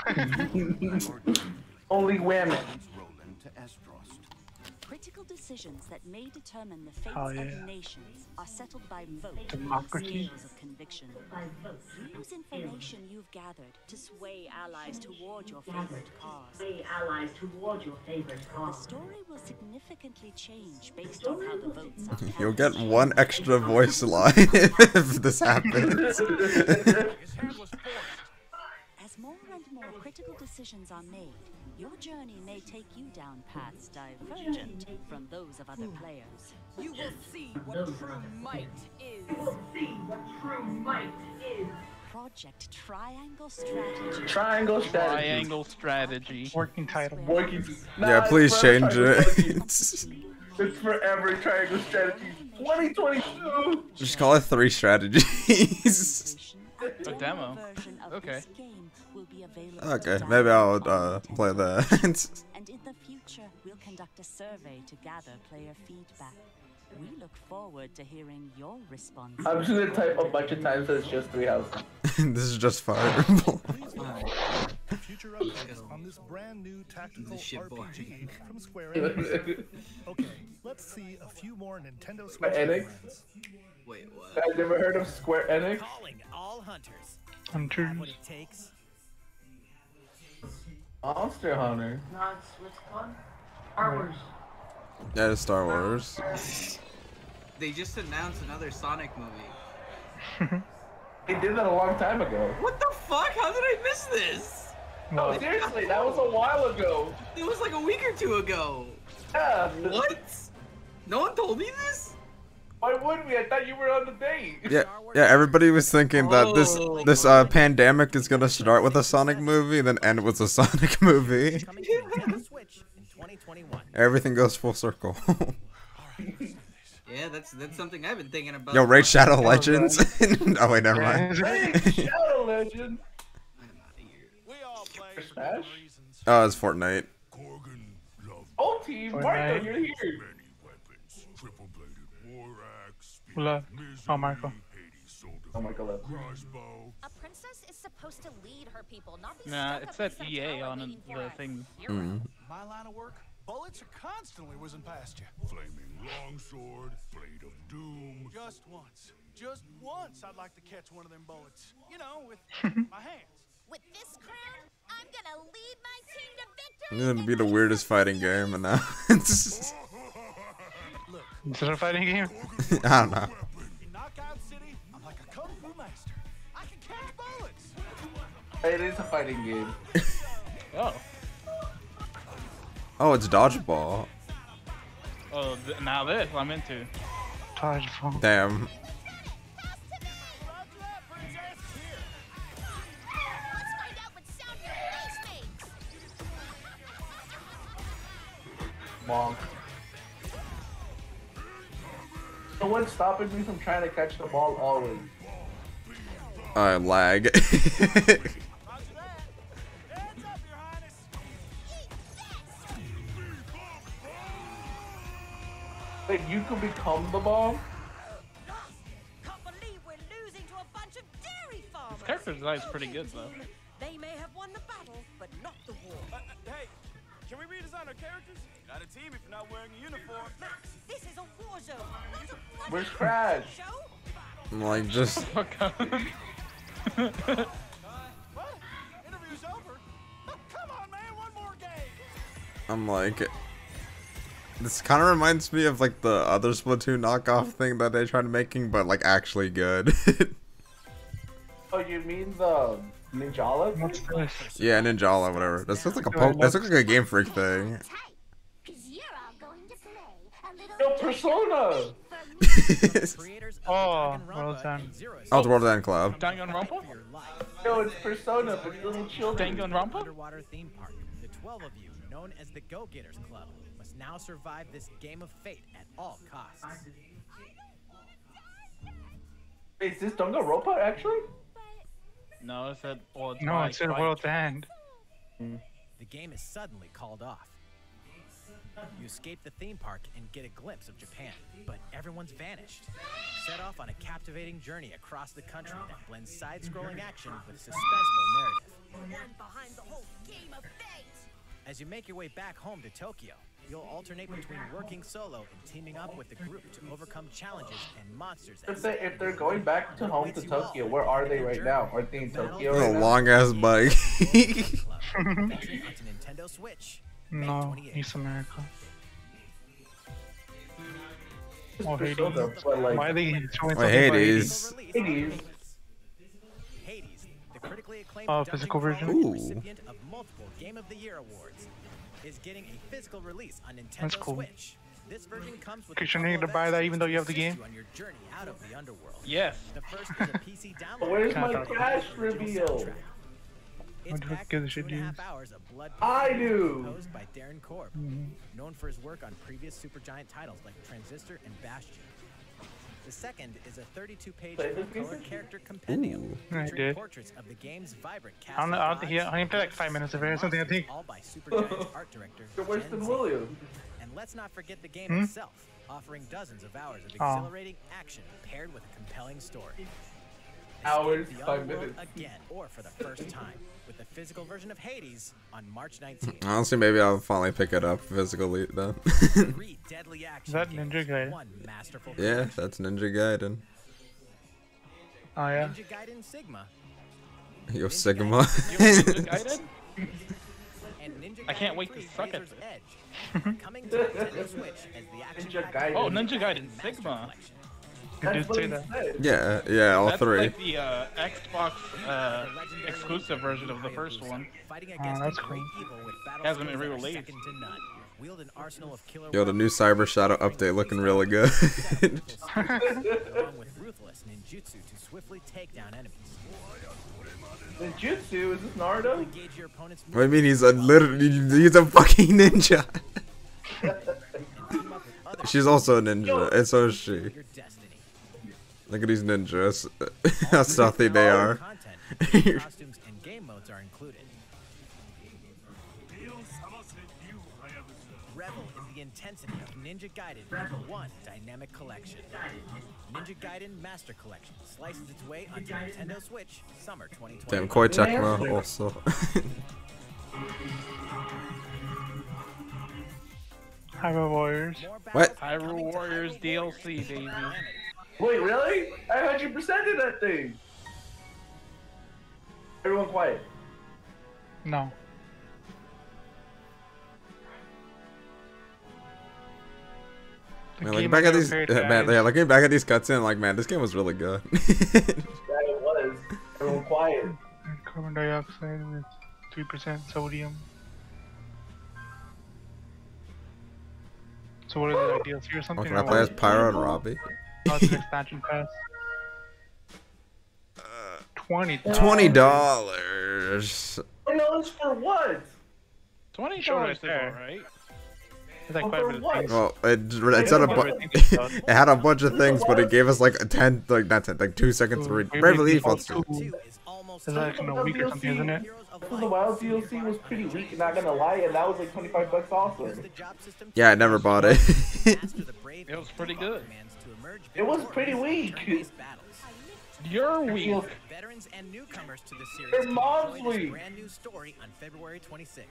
Only women. Critical decisions that may determine the fates Oh, yeah. of nations are settled by vote Democracy. of conviction. Use information you've gathered to sway allies toward your favorite cause. Sway allies toward your favorite cause. The story will significantly change based on how the votes are You'll get one extra voice line if this happens. As more and more critical decisions are made, your journey may take you down paths divergent from those of other players. You will see what true might is. You will see what true might is. Project Triangle Strategy. Triangle strategy. Triangle strategy. Working title. Working. Yeah, Nah, it's please change it. strategy. it's forever triangle strategy. 2022. Just call it three strategies. A demo. Okay. Okay, maybe I'll uh, play that. And in the future, we'll conduct a survey to gather player feedback. We look forward to hearing your response. I'm just gonna type a bunch of times that it's just three houses. this is just fire. Future updates on this brand new tactical shit RPG from Square Enix. okay, let's see a few more Nintendo Switch Enix? Wait, what? I've never heard of Square Enix. Calling all hunters. Hunters. What it takes. Monster Hunter. yeah, it's Star Wars. That is Star Wars. they just announced another Sonic movie. They did that a long time ago. What the fuck? How did I miss this? No, seriously, that was a while ago. It was like a week or two ago. Yeah. What? No one told me this? Why would we? I thought you were on the date. Yeah, yeah. Everybody was thinking that this Oh. this uh, pandemic is gonna start with a Sonic movie, then end with a Sonic movie. Coming to Nintendo Switch in 2021. Everything goes full circle. Yeah, that's that's something I've been thinking about. Yo, Raid Shadow Legends. oh wait, never mind. Shadow Legend. We all play For for Smash? Oh, it's Fortnite. Oh, team, Marco, you're here. Love. Oh, Marco. Oh, Marco left. A princess is supposed to lead her people, not be Nah, it said EA on waiting the thing. hero. Mm. My line of work, bullets are constantly whizzing past you. Flaming longsword, blade of doom. Just once. Just once I'd like to catch one of them bullets. You know, with my hands. With this crown, I'm gonna lead my team to victory. This would be the weirdest fighting game, and now it's Is it a fighting game? I don't know. In Knockout City, I'm like a kung fu master. I can catch bullets. It is a fighting game. Oh. Oh, it's dodgeball. Oh, th- now this I'm into. Dodgeball. Damn. Let's So what's stopping me from trying to catch the ball always? Uh, lag. Like you could become the ball. Can't believe we're losing to a bunch of dairy farmers. This character design's pretty good though. Can we redesign our characters? Not a team if you're not wearing a uniform. Max, this is a war zone, not a blood Where's Crash? I'm like just Fuck up. What? Interview's over. Come on, man, one more game. I'm like this kind of reminds me of like the other Splatoon knockoff thing that they tried making, but like actually good. Oh, you mean the Ninjala? What's this? yeah, Ninjala, whatever. That looks like a po- this looks like a Game Freak thing. Cause you're all going to play a Persona. Of Oh, Danganronpa well done. and Zero oh, it's World End Club. Danganronpa? for your life. No, it's Persona for little children. Danganronpa? Underwater theme park. The 12 of you, known as the Go Getters Club, must now survive this game of fate at all costs. Wait, is this Danganronpa actually? No, it said. Well, it's No, by it said Spike. World End. The game is suddenly called off. You escape the theme park and get a glimpse of Japan, but everyone's vanished. Set off on a captivating journey across the country that blends side-scrolling action with suspenseful narrative. One behind the whole game of fate. As you make your way back home to Tokyo, you'll alternate between working solo and teaming up with the group to overcome challenges and monsters that If they if they're going back to home to Tokyo, where are they right now? Are they in Tokyo right a long ass bike. featuring Nintendo Switch. No, 28th. East America. Oh, Hades. Persona, but like Why are they showing Wait, Hades. Hades. Hades, the critically acclaimed Oh, physical version? Ooh. recipient of multiple Game of the Year awards, is getting a physical release on Nintendo That's cool. Switch. This version comes with Cause a you couple need to buy that even though you have the game? you on your journey out of the underworld. Yes. The first is a PC download. Where's my of the Crash reveal? soundtrack. It's Wonder who packed gives with a shit two and a half news. hours of blood I do. composed by Darren Korb, Mm-hmm. known for his work on previous Supergiant titles like Transistor and Bastion. The second is a 32-page Play full-color character compendium Ooh. I featuring did. portraits of the game's vibrant cast I don't know. I don't think he. I only played like five minutes of it or something. I think. all by Supergiant's art director You're Jen Winston Williams. And let's not forget the game Hmm? itself, offering dozens of hours of Oh. exhilarating action paired with a compelling story. Hours, Escape the five underworld minutes. again, or for the first time, with the physical version of Hades on March 19th. Honestly, maybe I'll finally pick it up physically then. Three deadly action that Ninja Gaiden? One masterful yeah, that's Ninja Gaiden. Oh yeah. Ninja Gaiden Sigma Yo, Ninja Sigma. Ninja Gaiden? I can't wait to 3 suck at Razor's this. Coming to Nintendo Switch as the action Ninja Gaiden. Oh, Ninja Gaiden Sigma. You That's what he said. yeah, yeah, all That's three. like the uh, Xbox uh, exclusive version of the first one. Fighting Oh, that's cool. evil with Hasn't been skills that are re-released. second to none. Wield an arsenal of killer Yo, the new Cyber Shadow update looking really good. along ninjutsu to swiftly take down enemies. Ninjutsu, is this Naruto? Engage your opponent's what do you mean he's a literally he's a fucking ninja? and team up with other She's also a ninja, and so is she. Look at these ninjas. How stealthy they are. Content, costumes, and game modes are included. Revel in the intensity of Ninja Gaiden with one dynamic collection. Ninja Gaiden Master Collection slices its way onto Nintendo Switch summer 2020. Damn, Koei Tecmo also. Hyrule Warriors. What? Hyrule Warriors DLC, baby. Wait, really? I 100% did that thing. Everyone quiet. No. Man, looking back at these, man, yeah, looking back at these cutscenes, like, man, this game was really good. Yeah, it was. Everyone quiet. Carbon dioxide with 3% sodium. So what is it, like DLC or Oh, something? can I play as? Purah and Robbie? Oh, an expansion pass. Twenty. Twenty dollars. Twenty dollars for what? Twenty Sure, dollars right there. right? It's like Oh, quite for what? Well, it, it said a bu- Everything is done. it had a bunch of things, but it gave us like a ten, like not ten, like two seconds to read. Bravely Default. Two is like in a week or something, isn't it? The WoW DLC was pretty weak, not gonna lie, and that was like 25 bucks also. Yeah, I never bought it. It was pretty good. It was pretty weak. You're weak. Veterans and newcomers to the series. Mom's weak. Brand new story on February 26th.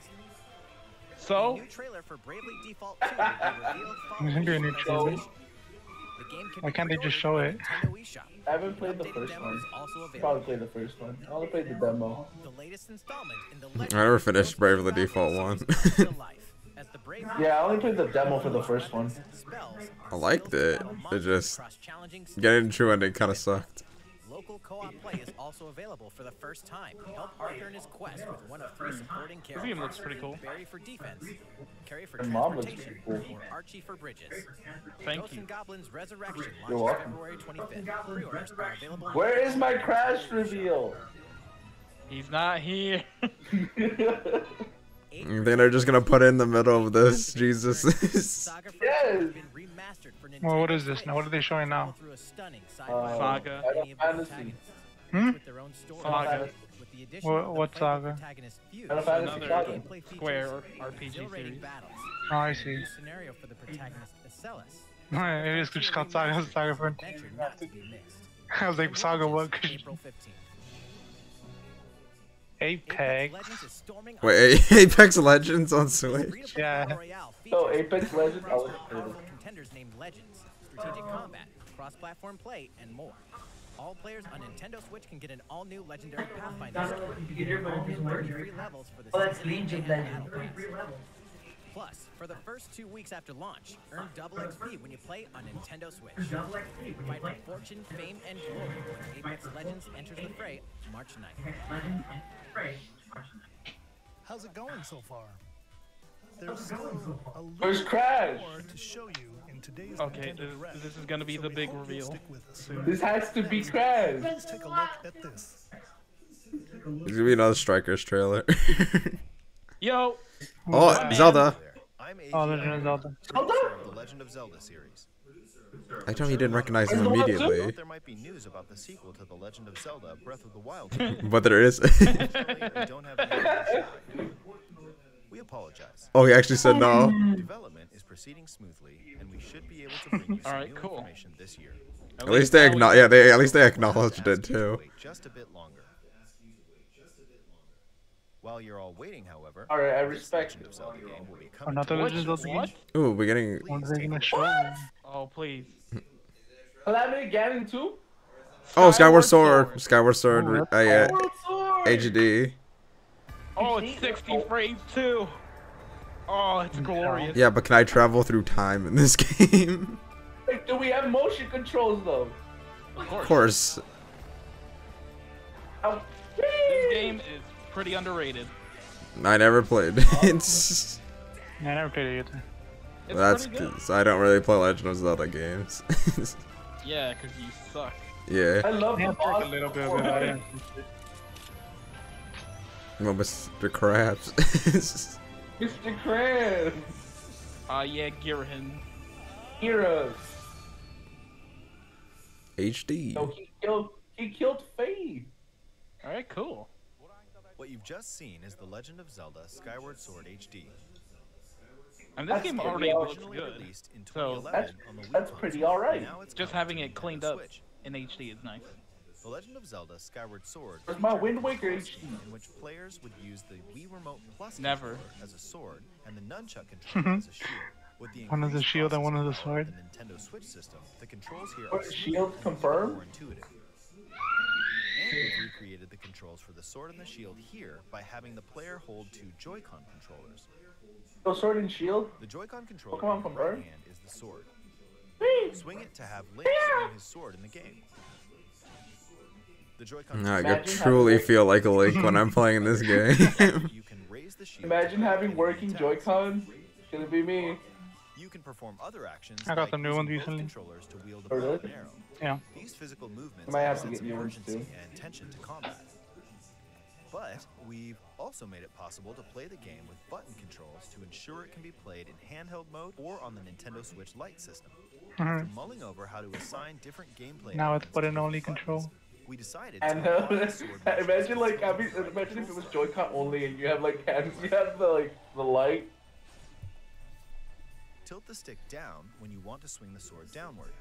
So? A new trailer for Bravely Default 2 will be revealed following can Why can't they just show it? I haven't played the first one. Probably played the first one. I'll play the demo. The latest installment in the I never finished Bravely Default 1. Yeah, I only played the demo for the first one. I liked it. It just getting the true ending kind of sucked. Local co-op play is also available for the first time. Help Arthur in his quest with one of three supporting characters. game looks pretty cool. Barry for defense, Carrie for mom looks transportation, pretty cool. Archie for bridges. Thank Ghosts you. and Goblins Resurrection You're welcome. February 25th. Are. Where is my crash reveal? He's not here. You think they're just gonna put it in the middle of this? Jesus. Yes. Well, what is this now? What are they showing now? Through a stunning Uh, Saga. Fantasy. Hmm? with their own story. Saga. With the addition What, what saga? protagonist feud, Final Fantasy Another Saga. Square RPG series. Oh, I see. New scenario for the protagonist Asellus. it is just called Saga. Saga friend. Adventure not to be missed. I was like, Saga what? April 15th. Apex. Legends is Wait, Apex Legends on Switch? Yeah. Royale So Apex Legends, I was powerful contenders named Legends, strategic combat, cross-platform play, and more. All players on Nintendo Switch can get an all-new Legendary Pathfinder skin, all new 33 levels for the season and battle pass. Plus, for the first two weeks after launch, earn double XP when you play on Nintendo Switch. Fight for fortune, fame, and glory when Apex Legends enters the fray March 9th. How's it going so far? There's still a Where's Crash? more to show you in today's Okay, this, this is gonna be so the big reveal. stick with us. This has to be Crash. Let's take a look at this. There's gonna be another Strikers trailer. Yo. oh, Zelda. I'm Oh, Legend of Zelda. Zelda? the Legend of Zelda series. I told you didn't recognize him Is the one too? immediately, there might be news about the sequel to The Legend of Zelda: Breath of the Wild. but there is. We don't have any information. We apologize. oh, he actually said no. Development is proceeding smoothly, and we should be able to bring you some Alright, new cool. information this year. At least they acknowledge. Yeah, they at least they acknowledged it too. Just a bit longer. While you're all waiting, however, All right, I this respect Legend of Zelda game will be coming Another Legend of Zelda What? game? Ooh, we're getting. When are they gonna show? Oh, please. Calamity Ganon 2? Oh, Skyward Skyward Sword. Sword. Skyward Sword. Oh, re- that's Uh, yeah, Sword! HD. Oh, it's 60 frames too. Oh, it's glorious. Yeah, but can I travel through time in this game? Like, do we have motion controls though? Of of course. course. Oh, This game is pretty underrated. I never played. it's Yeah, I never played it either. It's that's pretty good. 'cause I don't really play Legend of Zelda games. Yeah, because you suck. yeah. I love Yeah, the I played boss. a little bit of it. Well, Mr. Krabs. Mr. Krabs. Uh, yeah, Ghirahim. Heroes. HD. No, he killed. He killed Faye. All right, cool. What you've just seen is The Legend of Zelda Skyward Sword HD. And this That's game pretty already looks Originally good. released in So 2011 That's on the Wii that's pretty alright. It's just having it cleaned up Switch. in HD is nice. The Legend of Zelda Skyward Sword. Where's my Wind Waker HD? In which players would use the Wii Remote Plus Never. as a sword and the nunchuck controller as a shield. With the One is a shield and one is a processing power of sword. The Nintendo Switch system. The controls here are shield confirmed? more intuitive. And we've recreated the controls for the sword and the shield here by having the player hold two Joy-Con controllers. Go sword and shield. The Joy-Con controller Pokemon in the confirmed? right hand is the sword. Whee! Swing it to have Link swing his sword in the game. The Joy-Con I Imagine could truly feel like a Link when I'm playing this game. you can raise the shield Imagine having working. Joy-Cons. It's gonna be me. You can perform other actions I got like some new using ones both recently. controllers to wield a Oh, bow really? and arrow. Yeah. These physical movements I might have add to get sense of new urgency too. and tension to combat. But we've also made it possible to play the game with button controls to ensure it can be played in handheld mode or on the Nintendo Switch Lite system. After Mhm. mulling over how to assign different gameplay Now it's elements to button only buttons, control. We decided And to uh, combine the sword motion imagine like I mean, imagine if it was Joy-Con only and you have like hands, you have the like the light. Tilt the stick down when you want to swing the sword downward.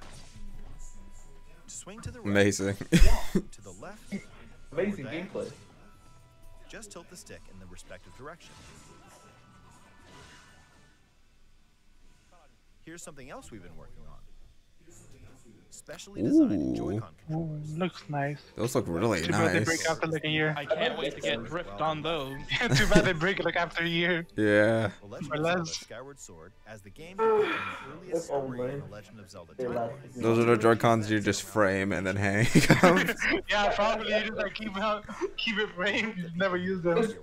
Swing to the right, Amazing. to the left, Amazing gameplay. Just tilt the stick in the respective direction. Here's something else we've been working on. Specially designed Ooh. Joy-Con Ooh, looks nice. Those look really Too bad they break after like a year. I can't wait to get drift on those. Too bad they break like after a year. Yeah. The Legend Or less. Skyward Sword as the game the earliest story in the Legend of Zelda They're title. like- Those are the Joy-Cons you just frame and then hang yeah, probably you just like keep it, keep it framed. You never use them. The.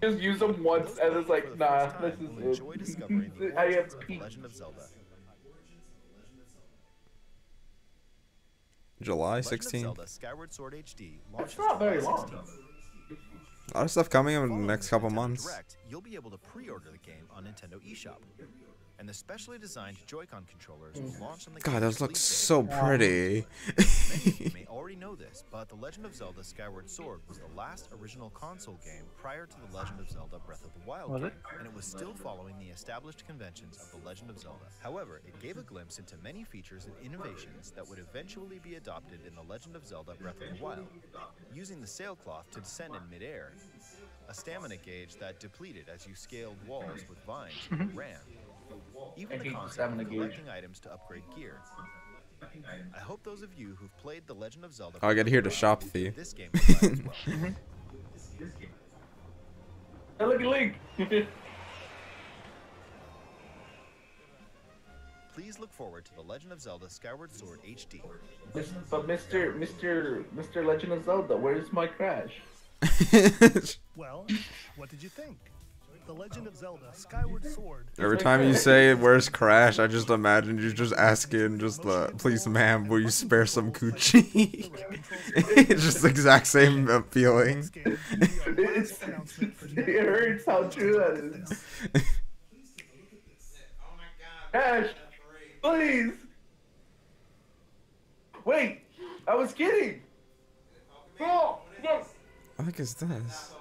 Just use them once Those and it's like, nah, first this time will is it. discovering the I have of the peaked. July Legend of 16th. Zelda Skyward Sword HD It's not very long. A lot of stuff coming in the next couple months. You'll be able to pre-order the game on Nintendo eShop. And the specially designed Joy-Con controllers will launch on the God, those look so pretty. Many you may already know this, but The Legend of Zelda Skyward Sword was the last original console game prior to The Legend of Zelda Breath of the Wild game, it? and it was still following the established conventions of The Legend of Zelda. However, it gave a glimpse into many features and innovations that would eventually be adopted in The Legend of Zelda Breath of the Wild, using the sailcloth to descend in midair, a stamina gauge that depleted as you scaled walls with vines and mm-hmm. ran, even I the hate concept of collecting items to upgrade gear. I hope those of you who've played The Legend of Zelda Oh, I gotta hear the shop Wild thief. This game will like as well. Hey, look at Link. Please look forward to The Legend of Zelda Skyward Sword HD. Mis- but Mr. Mr. Mr. Legend of Zelda, where's my crash? Well, what did you think? The Legend of Zelda Skyward Sword. Every time you say where's Crash, I just imagine you just asking, just uh, please, ma'am, will you spare some coochie? it's just the exact same uh, feeling. It's, it hurts how true that is. Ash, please. Wait, I was kidding. Oh, yes. What the heck is this?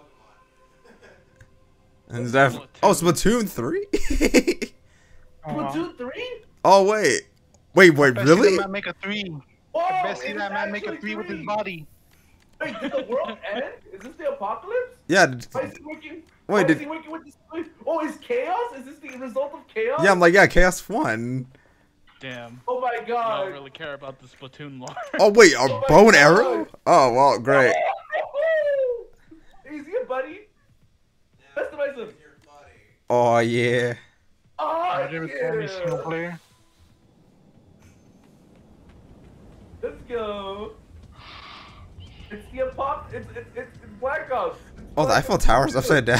And is that oh Splatoon three? Splatoon three? oh wait, wait, wait, Best see that really? man make a three. Whoa, Best see that man make a actually three with his body. Wait, did the world end? Is this the apocalypse? Yeah. d- Why is he working? Wait, why did- is he working with this? Oh, is chaos? Is this the result of chaos? Yeah, I'm like, yeah, Chaos won. Damn. Oh my god. I don't really care about the Splatoon lore. Oh wait, a Oh my bow and God. arrow? Oh well, great. Easy, buddy. Customize him. Oh yeah. Oh, I never saw me single yeah. player. Let's go. It's the apop. It's it's it's, it's Black Ops. It's Oh, the Eiffel Ops Tower's 2. upside down.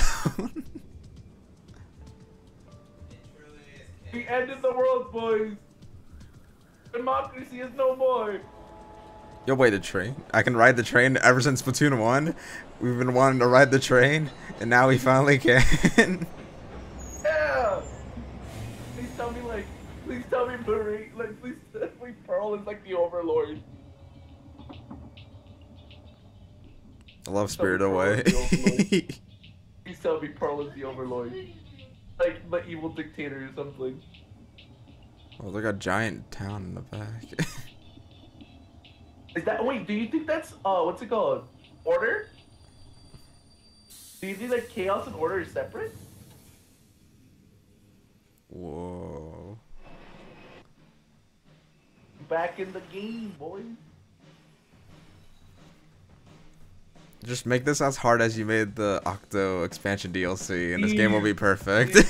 The end of the world, boys. Democracy is no more. You'll wait, the train. I can ride the train ever since Splatoon 1. We've been wanting to ride the train, and now we finally can. Yeah. Please tell me like, please tell me Marie, like. Please tell me Pearl is like the Overlord. I love Spirit Away. Please tell me Pearl is the Overlord. Like the evil dictator or something. oh, look a giant town in the back. Is that wait? Do you think that's uh what's it called? Order? Do you think that chaos and order is separate? Whoa. Back in the game, boy. Just make this as hard as you made the Octo expansion DLC, and this game will be perfect.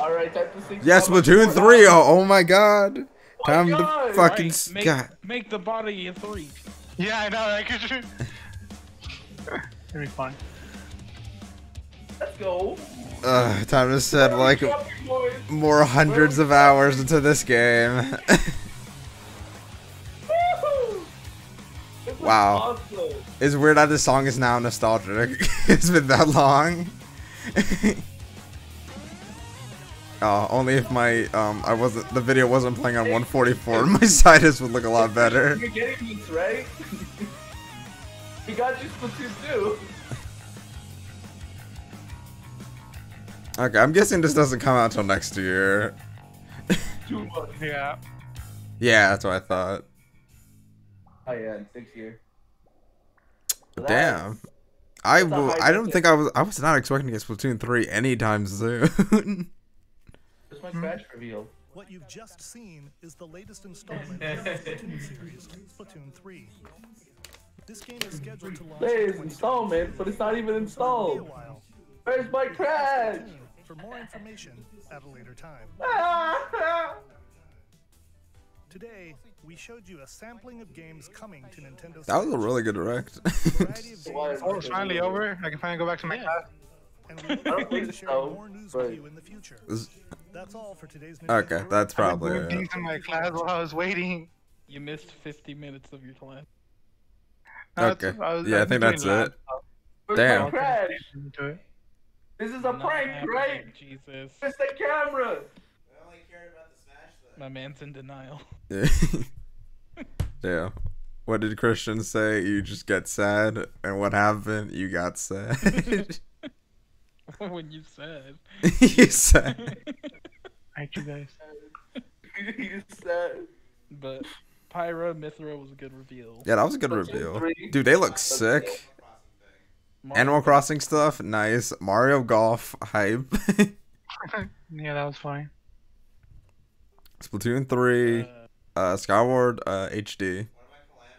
Alright, time to sing. yes, Summer Splatoon 3! Oh, oh my god! Oh time God. to fucking. Right, make, God. make the body a three. Yeah, I know. Right? It'll be fun. Let's go. Ugh, time to set like Drop your boys. more hundreds of hours into this game. Woohoo! This was Wow. Awesome. it's weird that this song is now nostalgic. it's been that long. oh, only if my um I wasn't the video wasn't playing on 144, my situs would look a lot better. You're getting this, right? We got you Splatoon 2. Okay, I'm guessing this doesn't come out until next year. Two months. Yeah. Yeah, that's what I thought. Oh yeah, in six years. Damn. I will, I don't think I was I was not expecting to get Splatoon 3 anytime soon. That's my scratch reveal. What you've just seen is the latest installment of the Splatoon series, Splatoon 3. This game is scheduled to launch Hey, in it's installment, but it's not even installed. Where's my crash? For more information at a later time. Today, we showed you a sampling of games coming to Nintendo that was a really good direct. Oh, it's finally over. I can finally go back to my class. And we look I don't forward to sharing more news but- with you in the future. That's all for today's okay, that's probably doing it. things in my class while I was waiting. You missed 50 minutes of your class. That's- Okay. I was- Yeah, I I've think that's it. stuff. Damn. crash? This is a Not prank, right? Jesus. It's the camera. I only cared about the smash though. My man's in denial. Yeah. yeah. What did Christian say? You just get sad, and what happened? You got sad. when you said. you said. Alright, you guys. you said. But Pyra Mythra was a good reveal. Yeah, that was a good Splatoon reveal. three. Dude, they look sick. Animal Crossing stuff, nice. Mario Golf, hype. yeah, that was fine. Splatoon 3, uh, Skyward uh, HD.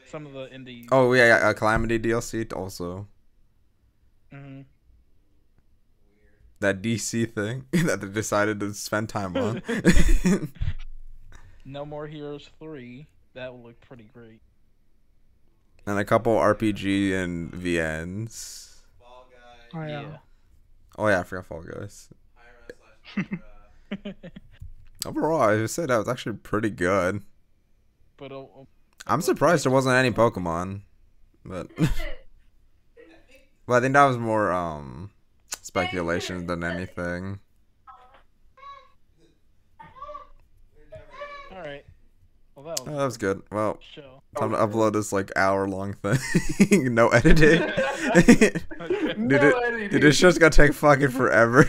Some of the indie. Oh, yeah, yeah, uh, Calamity DLC also. hmm That DC thing that they decided to spend time on. No More Heroes 3. That would look pretty great. and a couple RPG and VNs. Oh, yeah. Yeah. Oh, yeah, I forgot Fall Guys. Overall, I would say that was actually pretty good. But uh, I'm surprised there wasn't any Pokemon, but but I think that was more um speculation than anything. Alright. Well, that was, Oh, that was good. Well, Show. time to upload this like hour long thing. no editing. dude, No it, editing. dude, this show's gonna take fucking forever.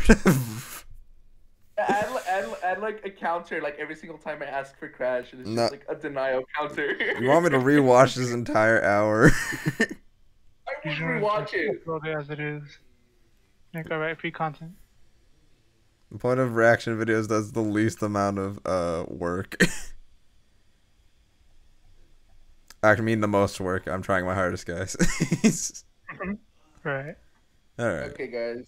Add, add, add like a counter like every single time I ask for crash, and it's No. just like a denial counter. you want me to rewatch this entire hour? I would rewatch it. Upload it as it is. Make alright free content. the point of reaction videos does the least amount of uh work. I mean the most work. I'm trying my hardest, guys. Right. All right. Okay, guys.